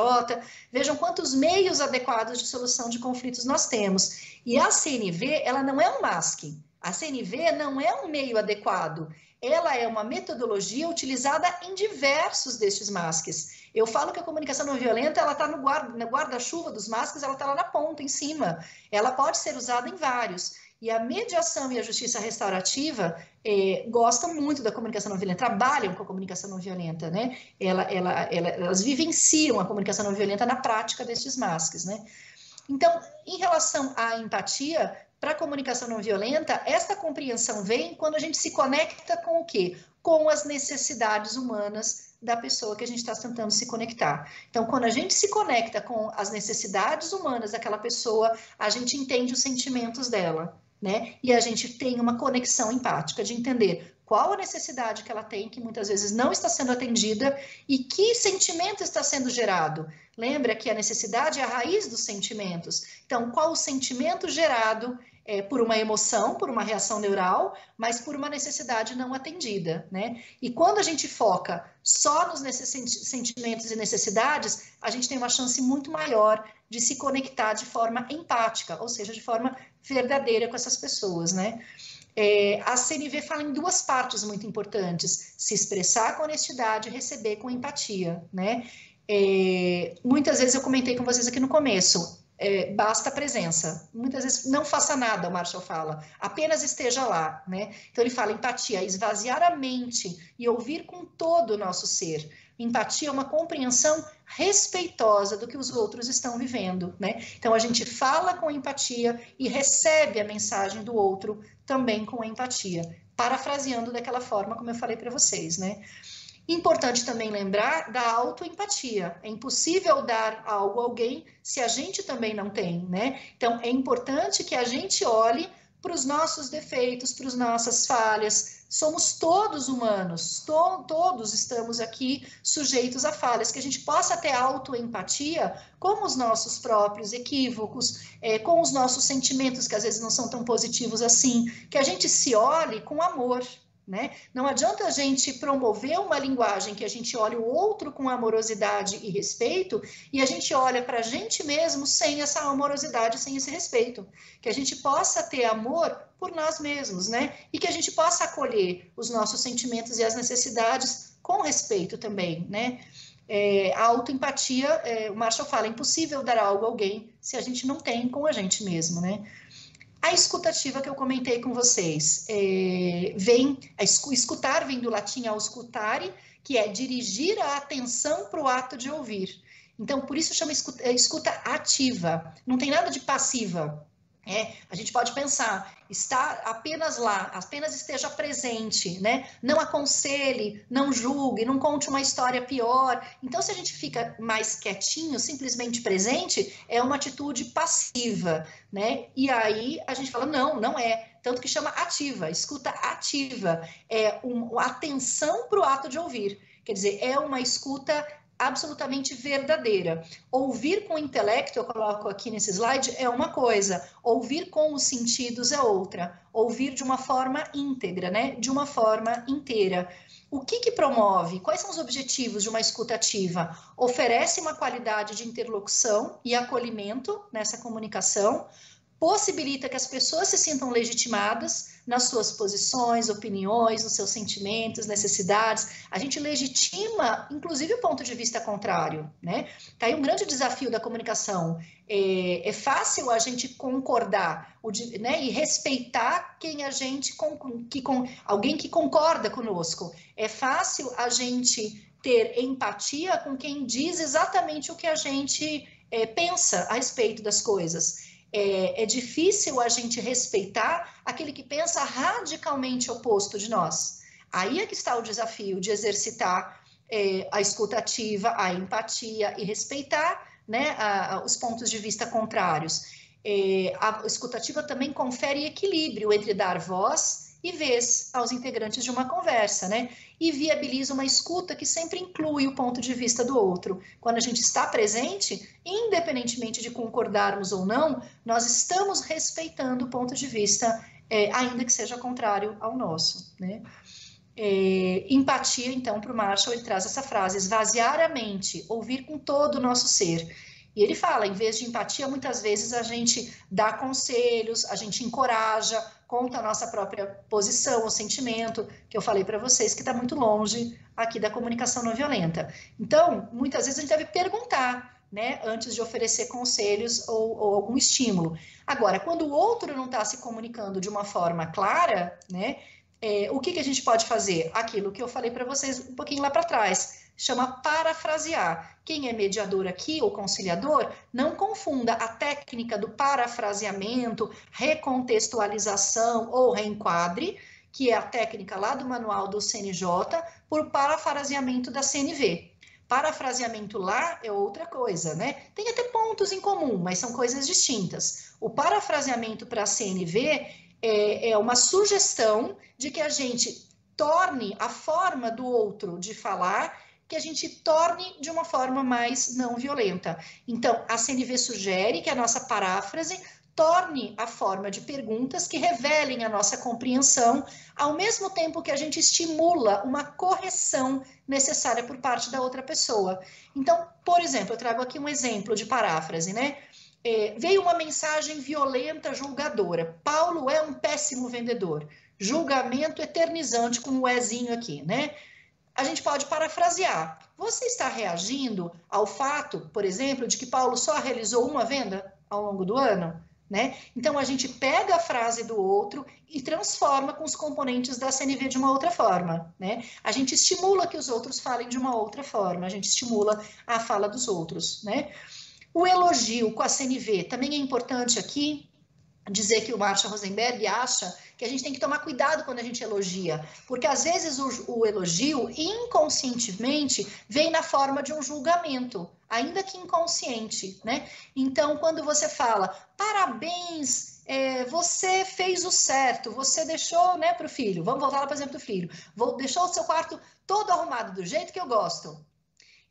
Vejam quantos meios adequados de solução de conflitos nós temos. E a CNV, ela não é um MASC, a CNV não é um meio adequado, ela é uma metodologia utilizada em diversos destes masques. Eu falo que a comunicação não violenta, ela está no guarda-chuva dos masques, ela está lá na ponta, em cima. Ela pode ser usada em vários. E a mediação e a justiça restaurativa é, gostam muito da comunicação não violenta, trabalham com a comunicação não violenta, né? Ela, ela, ela, elas vivenciam a comunicação não violenta na prática destes masques, né? Então, em relação à empatia, para a comunicação não violenta, esta compreensão vem quando a gente se conecta com o quê? Com as necessidades humanas da pessoa que a gente está tentando se conectar. Então, quando a gente se conecta com as necessidades humanas daquela pessoa, a gente entende os sentimentos dela, né? E a gente tem uma conexão empática de entender qual a necessidade que ela tem, que muitas vezes não está sendo atendida, e que sentimento está sendo gerado. Lembra que a necessidade é a raiz dos sentimentos. Então, qual o sentimento gerado é, por uma emoção, por uma reação neural, mas por uma necessidade não atendida, né? E quando a gente foca só nos sentimentos e necessidades, a gente tem uma chance muito maior de se conectar de forma empática, ou seja, de forma verdadeira com essas pessoas, né? É, a CNV fala em duas partes muito importantes: se expressar com honestidade e receber com empatia, né? É, muitas vezes eu comentei com vocês aqui no começo, é, basta a presença. Muitas vezes não faça nada, o Marshall fala, apenas esteja lá, né? Então ele fala empatia, esvaziar a mente e ouvir com todo o nosso ser. Empatia é uma compreensão respeitosa do que os outros estão vivendo, né? Então a gente fala com empatia e recebe a mensagem do outro também com empatia, parafraseando daquela forma como eu falei para vocês, né? Importante também lembrar da autoempatia. É impossível dar algo a alguém se a gente também não tem, né? Então, é importante que a gente olhe para os nossos defeitos, para as nossas falhas. Somos todos humanos, to todos estamos aqui sujeitos a falhas, que a gente possa ter autoempatia com os nossos próprios equívocos, é, com os nossos sentimentos, que às vezes não são tão positivos assim, que a gente se olhe com amor, né? Não adianta a gente promover uma linguagem que a gente olha o outro com amorosidade e respeito e a gente olha para a gente mesmo sem essa amorosidade, sem esse respeito. Que a gente possa ter amor por nós mesmos, né? E que a gente possa acolher os nossos sentimentos e as necessidades com respeito também, né? É, a autoempatia, é, o Marshall fala, é impossível dar algo a alguém se a gente não tem com a gente mesmo, né? A escutativa que eu comentei com vocês, é, vem, escutar vem do latim auscultare, que é dirigir a atenção para o ato de ouvir. Então, por isso chama escuta, é, escuta ativa, não tem nada de passiva. É, a gente pode pensar, está apenas lá, apenas esteja presente, né? Não aconselhe, não julgue, não conte uma história pior. Então, se a gente fica mais quietinho, simplesmente presente, é uma atitude passiva, né? E aí a gente fala, não, não é. Tanto que chama ativa, escuta ativa, é uma atenção para o ato de ouvir. Quer dizer, é uma escuta absolutamente verdadeira. Ouvir com o intelecto, eu coloco aqui nesse slide, é uma coisa, ouvir com os sentidos é outra. Ouvir de uma forma íntegra, né? De uma forma inteira. O que, que promove? Quais são os objetivos de uma escuta ativa? Oferece uma qualidade de interlocução e acolhimento nessa comunicação, possibilita que as pessoas se sintam legitimadas nas suas posições, opiniões, nos seus sentimentos, necessidades. A gente legitima, inclusive, o ponto de vista contrário, né? Tá aí um grande desafio da comunicação. É, é fácil a gente concordar, o, né, e respeitar quem a gente que com alguém que concorda conosco. É fácil a gente ter empatia com quem diz exatamente o que a gente é, pensa a respeito das coisas é, é difícil a gente respeitar aquele que pensa radicalmente oposto de nós. Aí é que está o desafio de exercitar é, a escutativa, a empatia e respeitar né, a, a, os pontos de vista contrários. É, a escutativa também confere equilíbrio entre dar voz e vez aos integrantes de uma conversa, né? E viabiliza uma escuta que sempre inclui o ponto de vista do outro. Quando a gente está presente, independentemente de concordarmos ou não, nós estamos respeitando o ponto de vista, é, ainda que seja contrário ao nosso, né? É, empatia, então, para o Marshall, ele traz essa frase: esvaziar a mente, ouvir com todo o nosso ser. E ele fala, em vez de empatia, muitas vezes a gente dá conselhos, a gente encoraja, conta a nossa própria posição, o sentimento, que eu falei para vocês, que está muito longe aqui da comunicação não violenta. Então, muitas vezes a gente deve perguntar, né, antes de oferecer conselhos ou, ou algum estímulo. Agora, quando o outro não está se comunicando de uma forma clara, né, é, o que, que a gente pode fazer? Aquilo que eu falei para vocês um pouquinho lá para trás chama parafrasear. Quem é mediador aqui, ou conciliador, não confunda a técnica do parafraseamento, recontextualização ou reenquadre, que é a técnica lá do manual do CNJ, por parafraseamento da CNV. Parafraseamento lá é outra coisa, né? Tem até pontos em comum, mas são coisas distintas. O parafraseamento para a CNV é, é uma sugestão de que a gente torne a forma do outro de falar que a gente torne de uma forma mais não violenta. Então, a CNV sugere que a nossa paráfrase torne a forma de perguntas que revelem a nossa compreensão, ao mesmo tempo que a gente estimula uma correção necessária por parte da outra pessoa. Então, por exemplo, eu trago aqui um exemplo de paráfrase, né? É, veio uma mensagem violenta, julgadora. Paulo é um péssimo vendedor. julgamento eternizante com o Ezinho aqui, né? A gente pode parafrasear. Você está reagindo ao fato, por exemplo, de que Paulo só realizou uma venda ao longo do ano? Né? Então a gente pega a frase do outro e transforma com os componentes da CNV de uma outra forma. Né? A gente estimula que os outros falem de uma outra forma, a gente estimula a fala dos outros. Né? O elogio com a CNV também é importante aqui, dizer que o Marshall Rosenberg acha que a gente tem que tomar cuidado quando a gente elogia, porque às vezes o, o, elogio inconscientemente vem na forma de um julgamento, ainda que inconsciente, né? Então, quando você fala parabéns, é, você fez o certo, você deixou, né, para o filho, vamos voltar lá, por exemplo, do filho, vou, deixou o seu quarto todo arrumado do jeito que eu gosto.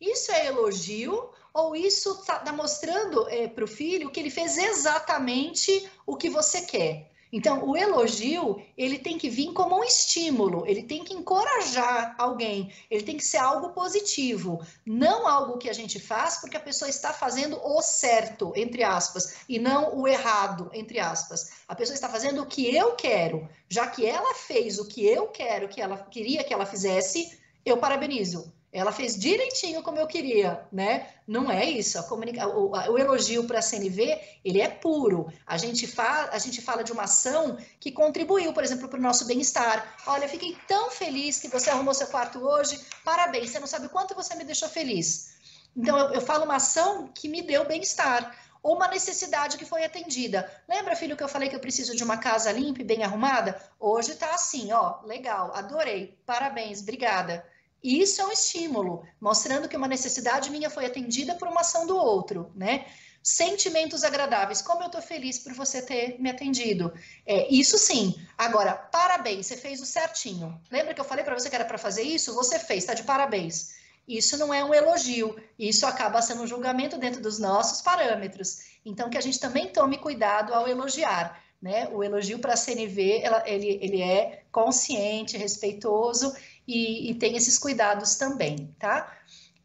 Isso é elogio ou isso está tá mostrando é, para o filho que ele fez exatamente o que você quer? Então, o elogio, ele tem que vir como um estímulo, ele tem que encorajar alguém, ele tem que ser algo positivo, não algo que a gente faz porque a pessoa está fazendo o certo, entre aspas, e não o errado, entre aspas. A pessoa está fazendo o que eu quero, já que ela fez o que eu quero, que ela queria que ela fizesse, eu parabenizo. Ela fez direitinho como eu queria, né? Não é isso. A comunica... o, o elogio para a CNV, ele é puro. A gente, fa... a gente fala de uma ação que contribuiu, por exemplo, para o nosso bem-estar. Olha, fiquei tão feliz que você arrumou seu quarto hoje. Parabéns, você não sabe quanto você me deixou feliz. Então, eu, eu falo uma ação que me deu bem-estar ou uma necessidade que foi atendida. Lembra, filho, que eu falei que eu preciso de uma casa limpa e bem arrumada? Hoje tá assim, ó, legal, adorei, parabéns, obrigada. E isso é um estímulo, mostrando que uma necessidade minha foi atendida por uma ação do outro, né? Sentimentos agradáveis, como eu estou feliz por você ter me atendido. É, isso sim. Agora, parabéns, você fez o certinho. Lembra que eu falei para você que era para fazer isso? Você fez, está de parabéns. Isso não é um elogio, isso acaba sendo um julgamento dentro dos nossos parâmetros. Então, que a gente também tome cuidado ao elogiar. Né? O elogio para a CNV, ela, ele, ele é consciente, respeitoso e, e tem esses cuidados também, tá?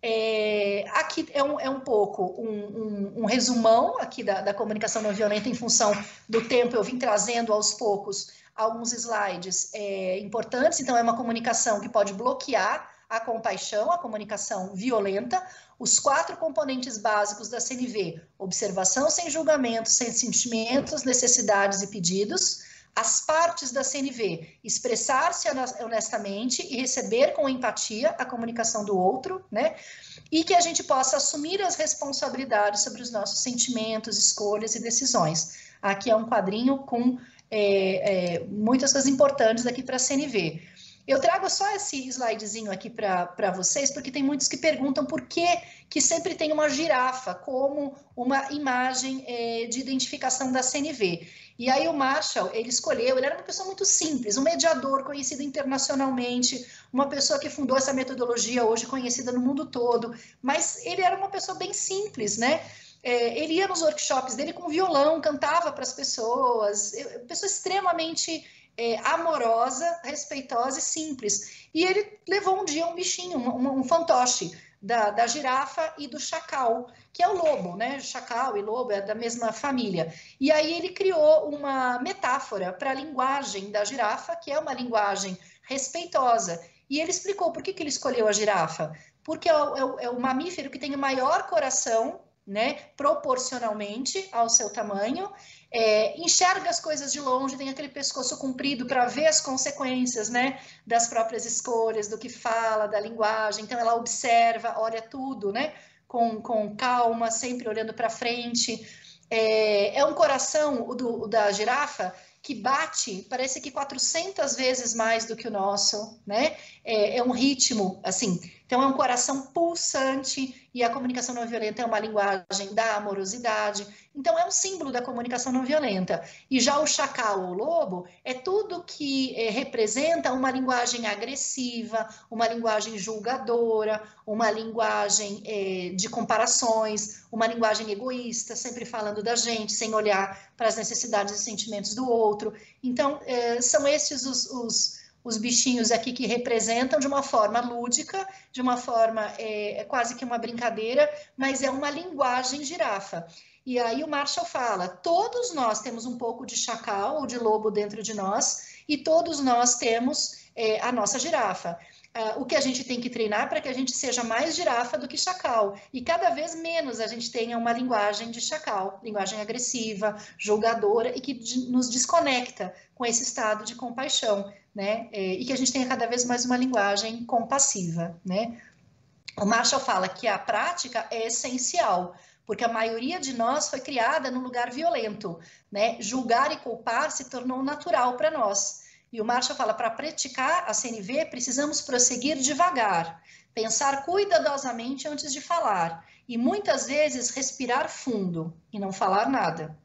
É, aqui é um, é um pouco um, um, um resumão aqui da, da, comunicação não violenta em função do tempo, eu vim trazendo aos poucos alguns slides é, importantes, então é uma comunicação que pode bloquear a compaixão, a comunicação violenta, os quatro componentes básicos da CNV, observação sem julgamento, sem sentimentos, necessidades e pedidos, as partes da CNV, expressar-se honestamente e receber com empatia a comunicação do outro, né? E que a gente possa assumir as responsabilidades sobre os nossos sentimentos, escolhas e decisões. Aqui é um quadrinho com é, é, muitas coisas importantes aqui para a CNV. Eu trago só esse slidezinho aqui para vocês, porque tem muitos que perguntam por que, que sempre tem uma girafa como uma imagem é, de identificação da CNV. E aí o Marshall, ele escolheu, ele era uma pessoa muito simples, um mediador conhecido internacionalmente, uma pessoa que fundou essa metodologia hoje conhecida no mundo todo, mas ele era uma pessoa bem simples, né? É, ele ia nos workshops dele com violão, cantava para as pessoas, pessoa extremamente é, amorosa, respeitosa e simples. E ele levou um dia um bichinho, um, um fantoche, da, da girafa e do chacal, que é o lobo, né? Chacal e lobo é da mesma família. E aí ele criou uma metáfora para a linguagem da girafa, que é uma linguagem respeitosa. E ele explicou por que, que ele escolheu a girafa. Porque é o, é o, é mamífero que tem o maior coração, né? Proporcionalmente ao seu tamanho é, enxerga as coisas de longe, tem aquele pescoço comprido para ver as consequências, né, das próprias escolhas, do que fala, da linguagem. Então ela observa, olha tudo, né, com, com calma, sempre olhando para frente. É, é, um coração o, do, o da girafa que bate, parece que 400 vezes mais do que o nosso, né? É, é um ritmo, assim, então, é um coração pulsante e a comunicação não violenta é uma linguagem da amorosidade. Então, é um símbolo da comunicação não violenta. E já o chacal ou lobo é tudo que é, representa uma linguagem agressiva, uma linguagem julgadora, uma linguagem é, de comparações, uma linguagem egoísta, sempre falando da gente, sem olhar para as necessidades e sentimentos do outro. Então, é, são esses os, os os bichinhos aqui que representam de uma forma lúdica, de uma forma é, é, quase que uma brincadeira, mas é uma linguagem girafa. E aí o Marshall fala: todos nós temos um pouco de chacal ou de lobo dentro de nós, e todos nós temos é, a nossa girafa. Uh, o que a gente tem que treinar para que a gente seja mais girafa do que chacal. E cada vez menos a gente tenha uma linguagem de chacal, linguagem agressiva, julgadora e que nos desconecta com esse estado de compaixão, né? É, e que a gente tenha cada vez mais uma linguagem compassiva, né? O Marshall fala que a prática é essencial, porque a maioria de nós foi criada num lugar violento, né? Julgar e culpar se tornou natural para nós. E o Marshall fala: para praticar a CNV, precisamos prosseguir devagar, pensar cuidadosamente antes de falar, e muitas vezes respirar fundo e não falar nada.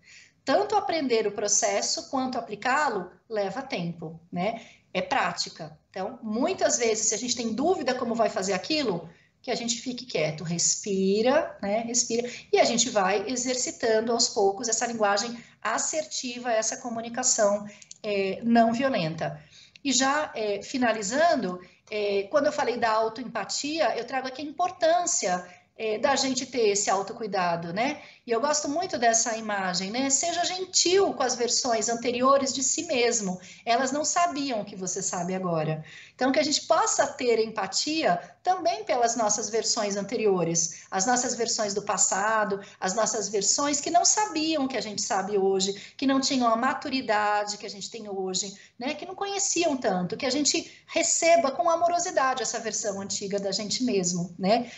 Tanto aprender o processo quanto aplicá-lo leva tempo, né? É prática. Então, muitas vezes, se a gente tem dúvida como vai fazer aquilo, que a gente fique quieto, respira, né? Respira, e a gente vai exercitando aos poucos essa linguagem assertiva, essa comunicação é, não violenta. E já é, finalizando, é, quando eu falei da autoempatia, eu trago aqui a importância é, da gente ter esse autocuidado, né? E eu gosto muito dessa imagem, né? Seja gentil com as versões anteriores de si mesmo. Elas não sabiam o que você sabe agora. Então, que a gente possa ter empatia também pelas nossas versões anteriores, as nossas versões do passado, as nossas versões que não sabiam o que a gente sabe hoje, que não tinham a maturidade que a gente tem hoje, né? Que não conheciam tanto, que a gente receba com amorosidade essa versão antiga da gente mesmo, né?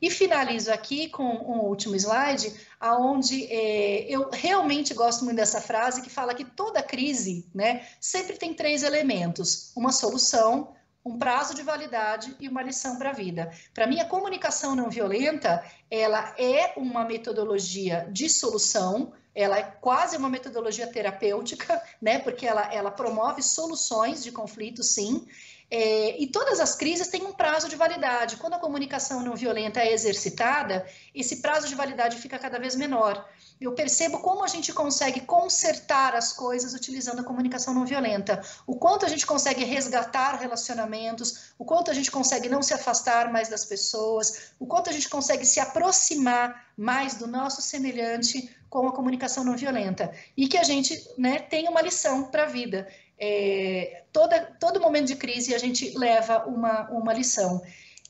E finalizo aqui com um último slide, aonde é, eu realmente gosto muito dessa frase que fala que toda crise, né, sempre tem três elementos: uma solução, um prazo de validade e uma lição para a vida. Para mim, a comunicação não violenta, ela é uma metodologia de solução, ela é quase uma metodologia terapêutica, né? Porque ela, ela promove soluções de conflitos, sim, é, e todas as crises têm um prazo de validade. Quando a comunicação não violenta é exercitada, esse prazo de validade fica cada vez menor. Eu percebo como a gente consegue consertar as coisas utilizando a comunicação não violenta. O quanto a gente consegue resgatar relacionamentos, o quanto a gente consegue não se afastar mais das pessoas, o quanto a gente consegue se aproximar mais do nosso semelhante com a comunicação não violenta. E que a gente né, tenha uma lição para a vida é, toda, todo momento de crise a gente leva uma, uma lição.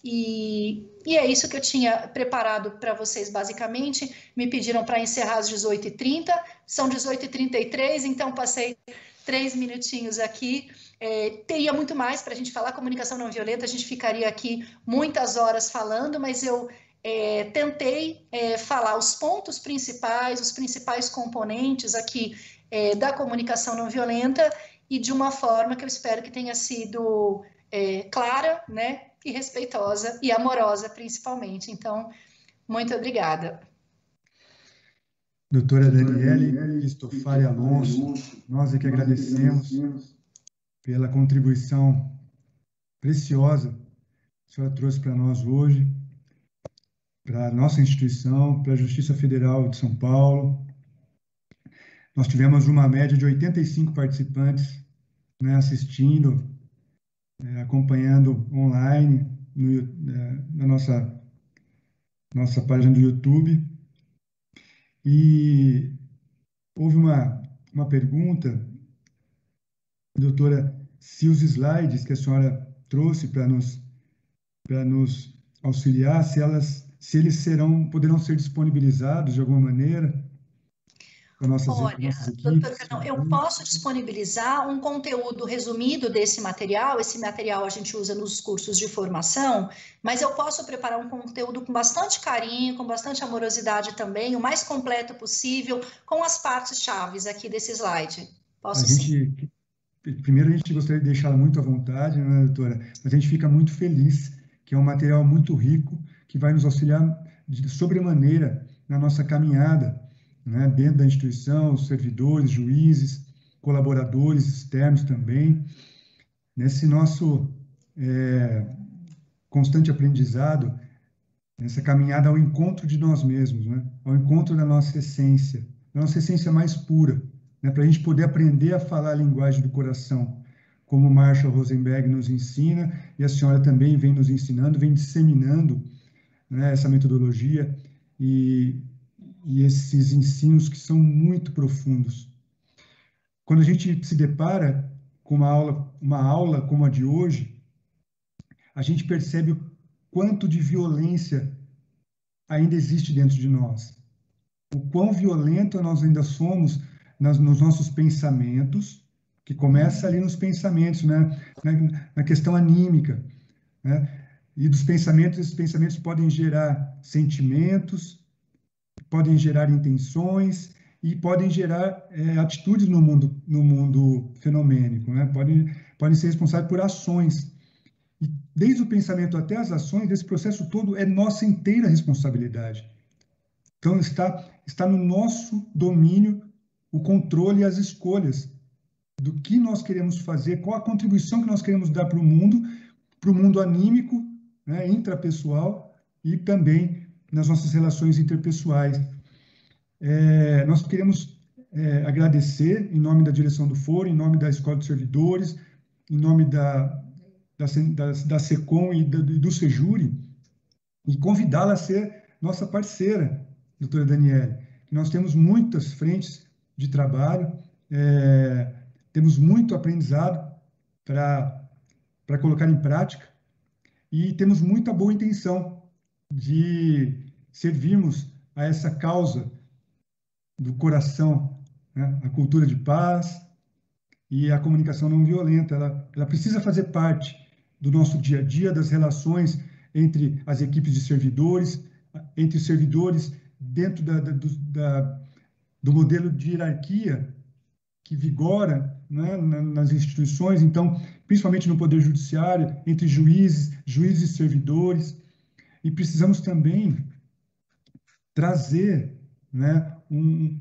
E, e é isso que eu tinha preparado para vocês, basicamente. Me pediram para encerrar às 18h30, são 18h33, então passei três minutinhos aqui. É, teria muito mais para a gente falar comunicação não violenta, a gente ficaria aqui muitas horas falando, mas eu é, tentei é, falar os pontos principais, os principais componentes aqui é, da comunicação não violenta e de uma forma que eu espero que tenha sido é, clara, né, e respeitosa e amorosa, principalmente. Então, muito obrigada. Doutora Daniele Cristofari Alonso, nós é que agradecemos pela contribuição preciosa que a senhora trouxe para nós hoje, para a nossa instituição, para a Justiça Federal de São Paulo. Nós tivemos uma média de 85 participantes né, assistindo, é, acompanhando online no, é, na nossa, nossa página do YouTube. E houve uma, uma pergunta, doutora, se os slides que a senhora trouxe para nos, nos auxiliar, se, elas, se eles serão, poderão ser disponibilizados de alguma maneira nossas, Olha, doutor Fernão, eu posso disponibilizar um conteúdo resumido desse material. Esse material a gente usa nos cursos de formação, mas eu posso preparar um conteúdo com bastante carinho, com bastante amorosidade também, o mais completo possível, com as partes chaves aqui desse slide. Posso a sim. Gente, primeiro, a gente gostaria de deixá-la muito à vontade, né, doutora? Mas a gente fica muito feliz, que é um material muito rico, que vai nos auxiliar de sobremaneira na nossa caminhada né, dentro da instituição, servidores, juízes, colaboradores externos também. Nesse nosso é, constante aprendizado, nessa caminhada ao encontro de nós mesmos, né, ao encontro da nossa essência, da nossa essência mais pura, né, para a gente poder aprender a falar a linguagem do coração, como Marshall Rosenberg nos ensina, e a senhora também vem nos ensinando, vem disseminando né, essa metodologia, e e esses ensinos que são muito profundos. Quando a gente se depara com uma aula, uma aula como a de hoje, a gente percebe o quanto de violência ainda existe dentro de nós. O quão violento nós ainda somos nas, nos nossos pensamentos, que começa ali nos pensamentos, né? na, na questão anímica. Né? E dos pensamentos, esses pensamentos podem gerar sentimentos, podem gerar intenções e podem gerar é, atitudes no mundo, no mundo fenomênico, né? podem, podem ser responsáveis por ações. E desde o pensamento até as ações, esse processo todo é nossa inteira responsabilidade. Então, está, está no nosso domínio o controle e as escolhas do que nós queremos fazer, qual a contribuição que nós queremos dar para o mundo, para o mundo anímico, né, intrapessoal e também nas nossas relações interpessoais. É, nós queremos é, agradecer, em nome da direção do Foro, em nome da Escola de Servidores, em nome da, da, da, da SECOM e do, do Sejuri, e convidá-la a ser nossa parceira, doutora Daniele. Nós temos muitas frentes de trabalho, é, temos muito aprendizado para colocar em prática e temos muita boa intenção de servirmos a essa causa do coração, né? a cultura de paz e a comunicação não violenta. Ela, ela precisa fazer parte do nosso dia a dia, das relações entre as equipes de servidores, entre os servidores, dentro da, da, do, da, do modelo de hierarquia que vigora né, nas instituições, então, principalmente no Poder Judiciário, entre juízes, juízes e servidores. E precisamos também trazer né, um,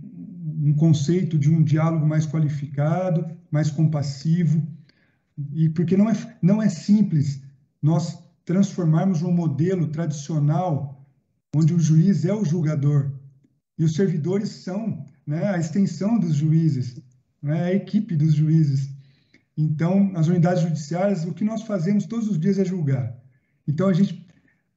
um conceito de um diálogo mais qualificado, mais compassivo, e porque não é, não é simples nós transformarmos um modelo tradicional onde o juiz é o julgador e os servidores são né, a extensão dos juízes, né, a equipe dos juízes. Então, as unidades judiciárias, o que nós fazemos todos os dias é julgar. Então, a gente,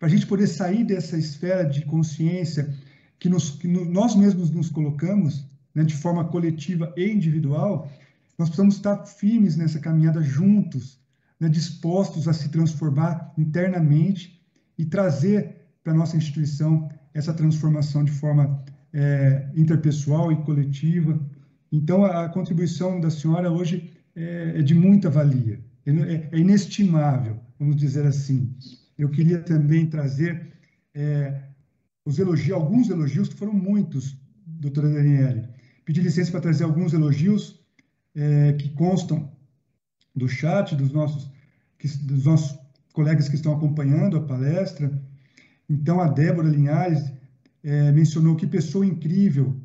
para a gente poder sair dessa esfera de consciência que, nos, que nós mesmos nos colocamos, né, de forma coletiva e individual, nós precisamos estar firmes nessa caminhada juntos, né, dispostos a se transformar internamente e trazer para nossa instituição essa transformação de forma é, interpessoal e coletiva. Então, a, a, contribuição da senhora hoje é, é de muita valia, é, é, inestimável, vamos dizer assim. Eu queria também trazer é, os elogios, alguns elogios, que foram muitos, doutora Daniele. Pedir licença para trazer alguns elogios é, que constam do chat dos nossos, que, dos nossos colegas que estão acompanhando a palestra. Então, a Débora Linhares é, mencionou que pessoa incrível,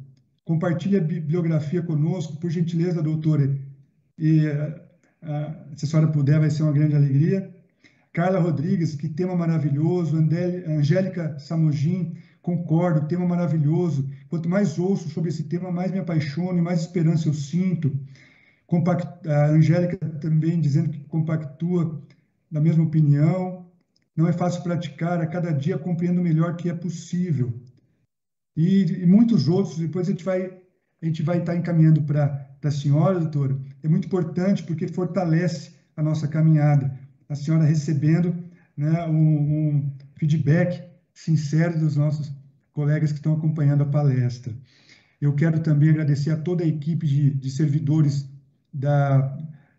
compartilhe a bibliografia conosco, por gentileza, doutora. E a, se a senhora puder, vai ser uma grande alegria. Carla Rodrigues, que tema maravilhoso. Angélica Samogin, concordo, tema maravilhoso. Quanto mais ouço sobre esse tema, mais me apaixono e mais esperança eu sinto. Compact... A Angélica também dizendo que compactua na mesma opinião. Não é fácil praticar, a cada dia compreendo melhor que é possível e, e muitos outros. Depois a gente vai a gente vai estar encaminhando para a senhora, doutora. É muito importante porque fortalece a nossa caminhada. A senhora recebendo né, um, um feedback sincero dos nossos colegas que estão acompanhando a palestra. Eu quero também agradecer a toda a equipe de, de servidores da,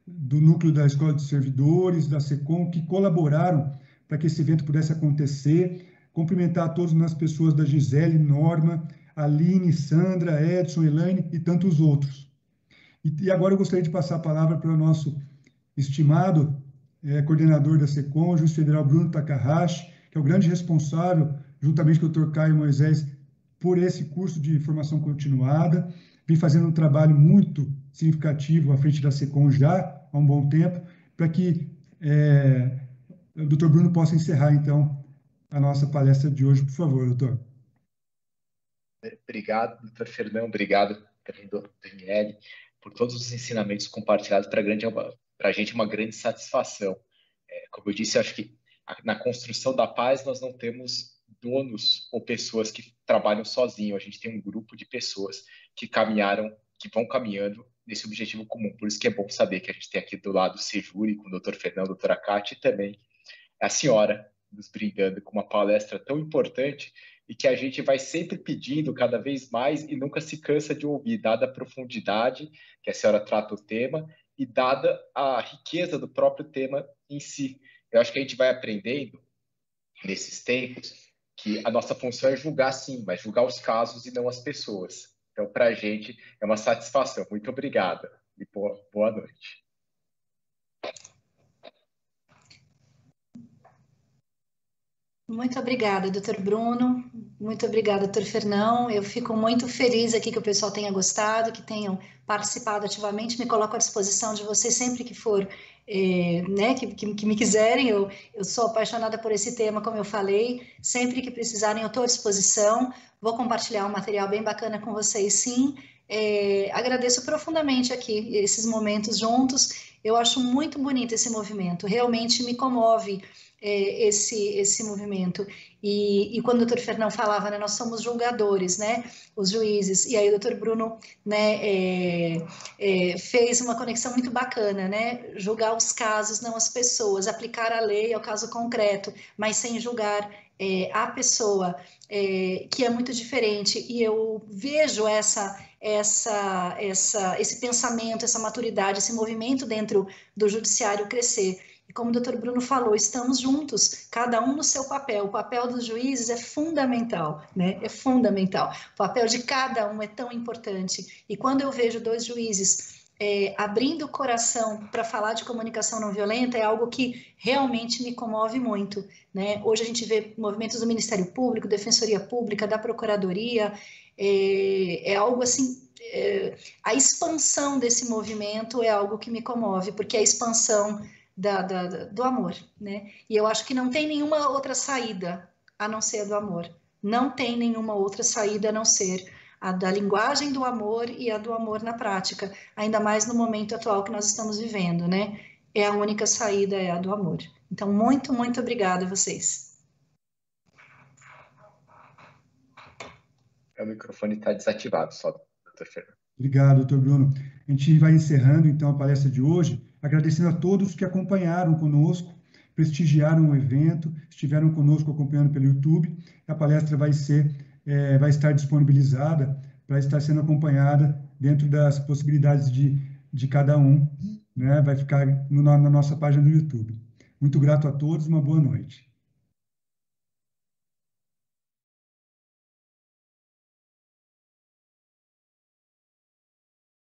do núcleo da Escola de Servidores, da SECOM, que colaboraram para que esse evento pudesse acontecer Cumprimentar todas as pessoas da Gisele, Norma, Aline, Sandra, Edson, Elaine e tantos outros. E, e agora eu gostaria de passar a palavra para o nosso estimado é, coordenador da SECOM, juiz federal Bruno Takahashi, que é o grande responsável, juntamente com o Dr. Caio Moisés, por esse curso de formação continuada. Vem fazendo um trabalho muito significativo à frente da SECOM já há um bom tempo, para que é, o Dr. Bruno possa encerrar, então, a nossa palestra de hoje, por favor, doutor. Obrigado, doutor Fernão, obrigado, doutor Daniele, por todos os ensinamentos compartilhados. Para a gente é uma grande satisfação. É, como eu disse, acho que na construção da paz nós não temos donos ou pessoas que trabalham sozinhos. A gente tem um grupo de pessoas que caminharam, que vão caminhando nesse objetivo comum. Por isso que é bom saber que a gente tem aqui do lado o Sejuri, com o Dr. Fernando, a doutora Cátia, e também a senhora nos brindando com uma palestra tão importante e que a gente vai sempre pedindo cada vez mais e nunca se cansa de ouvir, dada a profundidade que a senhora trata o tema e dada a riqueza do próprio tema em si. Eu acho que a gente vai aprendendo nesses tempos que a nossa função é julgar sim, mas julgar os casos e não as pessoas. Então, para a gente é uma satisfação. Muito obrigada e boa, boa noite. Muito obrigada, doutor Bruno. Muito obrigada, doutor Fernão. Eu fico muito feliz aqui que o pessoal tenha gostado, que tenham participado ativamente. Me coloco à disposição de vocês sempre que for, eh, né, que, que, que, me quiserem. Eu, eu sou apaixonada por esse tema, como eu falei. Sempre que precisarem, eu estou à disposição. Vou compartilhar um material bem bacana com vocês, sim. É, agradeço profundamente aqui esses momentos juntos. Eu acho muito bonito esse movimento. Realmente me comove é, esse, esse movimento. E, e, quando o doutor Fernão falava, né, nós somos julgadores, né, os juízes, e aí o doutor Bruno né, é, é, fez uma conexão muito bacana, né, julgar os casos, não as pessoas, aplicar a lei ao caso concreto, mas sem julgar é, a pessoa, é, que é muito diferente, e eu vejo essa essa, essa, esse pensamento, essa maturidade, esse movimento dentro do judiciário crescer. E como o doutor Bruno falou, estamos juntos, cada um no seu papel. O papel dos juízes é fundamental, né? É fundamental. O papel de cada um é tão importante. E quando eu vejo dois juízes é, abrindo o coração para falar de comunicação não violenta é algo que realmente me comove muito. Né? Hoje a gente vê movimentos do Ministério Público, Defensoria Pública, da Procuradoria, é, é algo assim. É, a expansão desse movimento é algo que me comove, porque a expansão da, da, do amor, né? E eu acho que não tem nenhuma outra saída a não ser a do amor. Não tem nenhuma outra saída a não ser a da linguagem do amor e a do amor na prática, ainda mais no momento atual que nós estamos vivendo, né? É a única saída, é a do amor. Então, muito, muito obrigada a vocês. O microfone está desativado só, doutor Fernando. Obrigado, doutor Bruno. A gente vai encerrando, então, a palestra de hoje agradecendo a todos que acompanharam conosco, prestigiaram o evento, estiveram conosco acompanhando pelo YouTube. A palestra vai ser, é, vai estar disponibilizada para estar sendo acompanhada dentro das possibilidades de, de cada um, né? Vai ficar no, na nossa página do YouTube. Muito grato a todos, uma boa noite.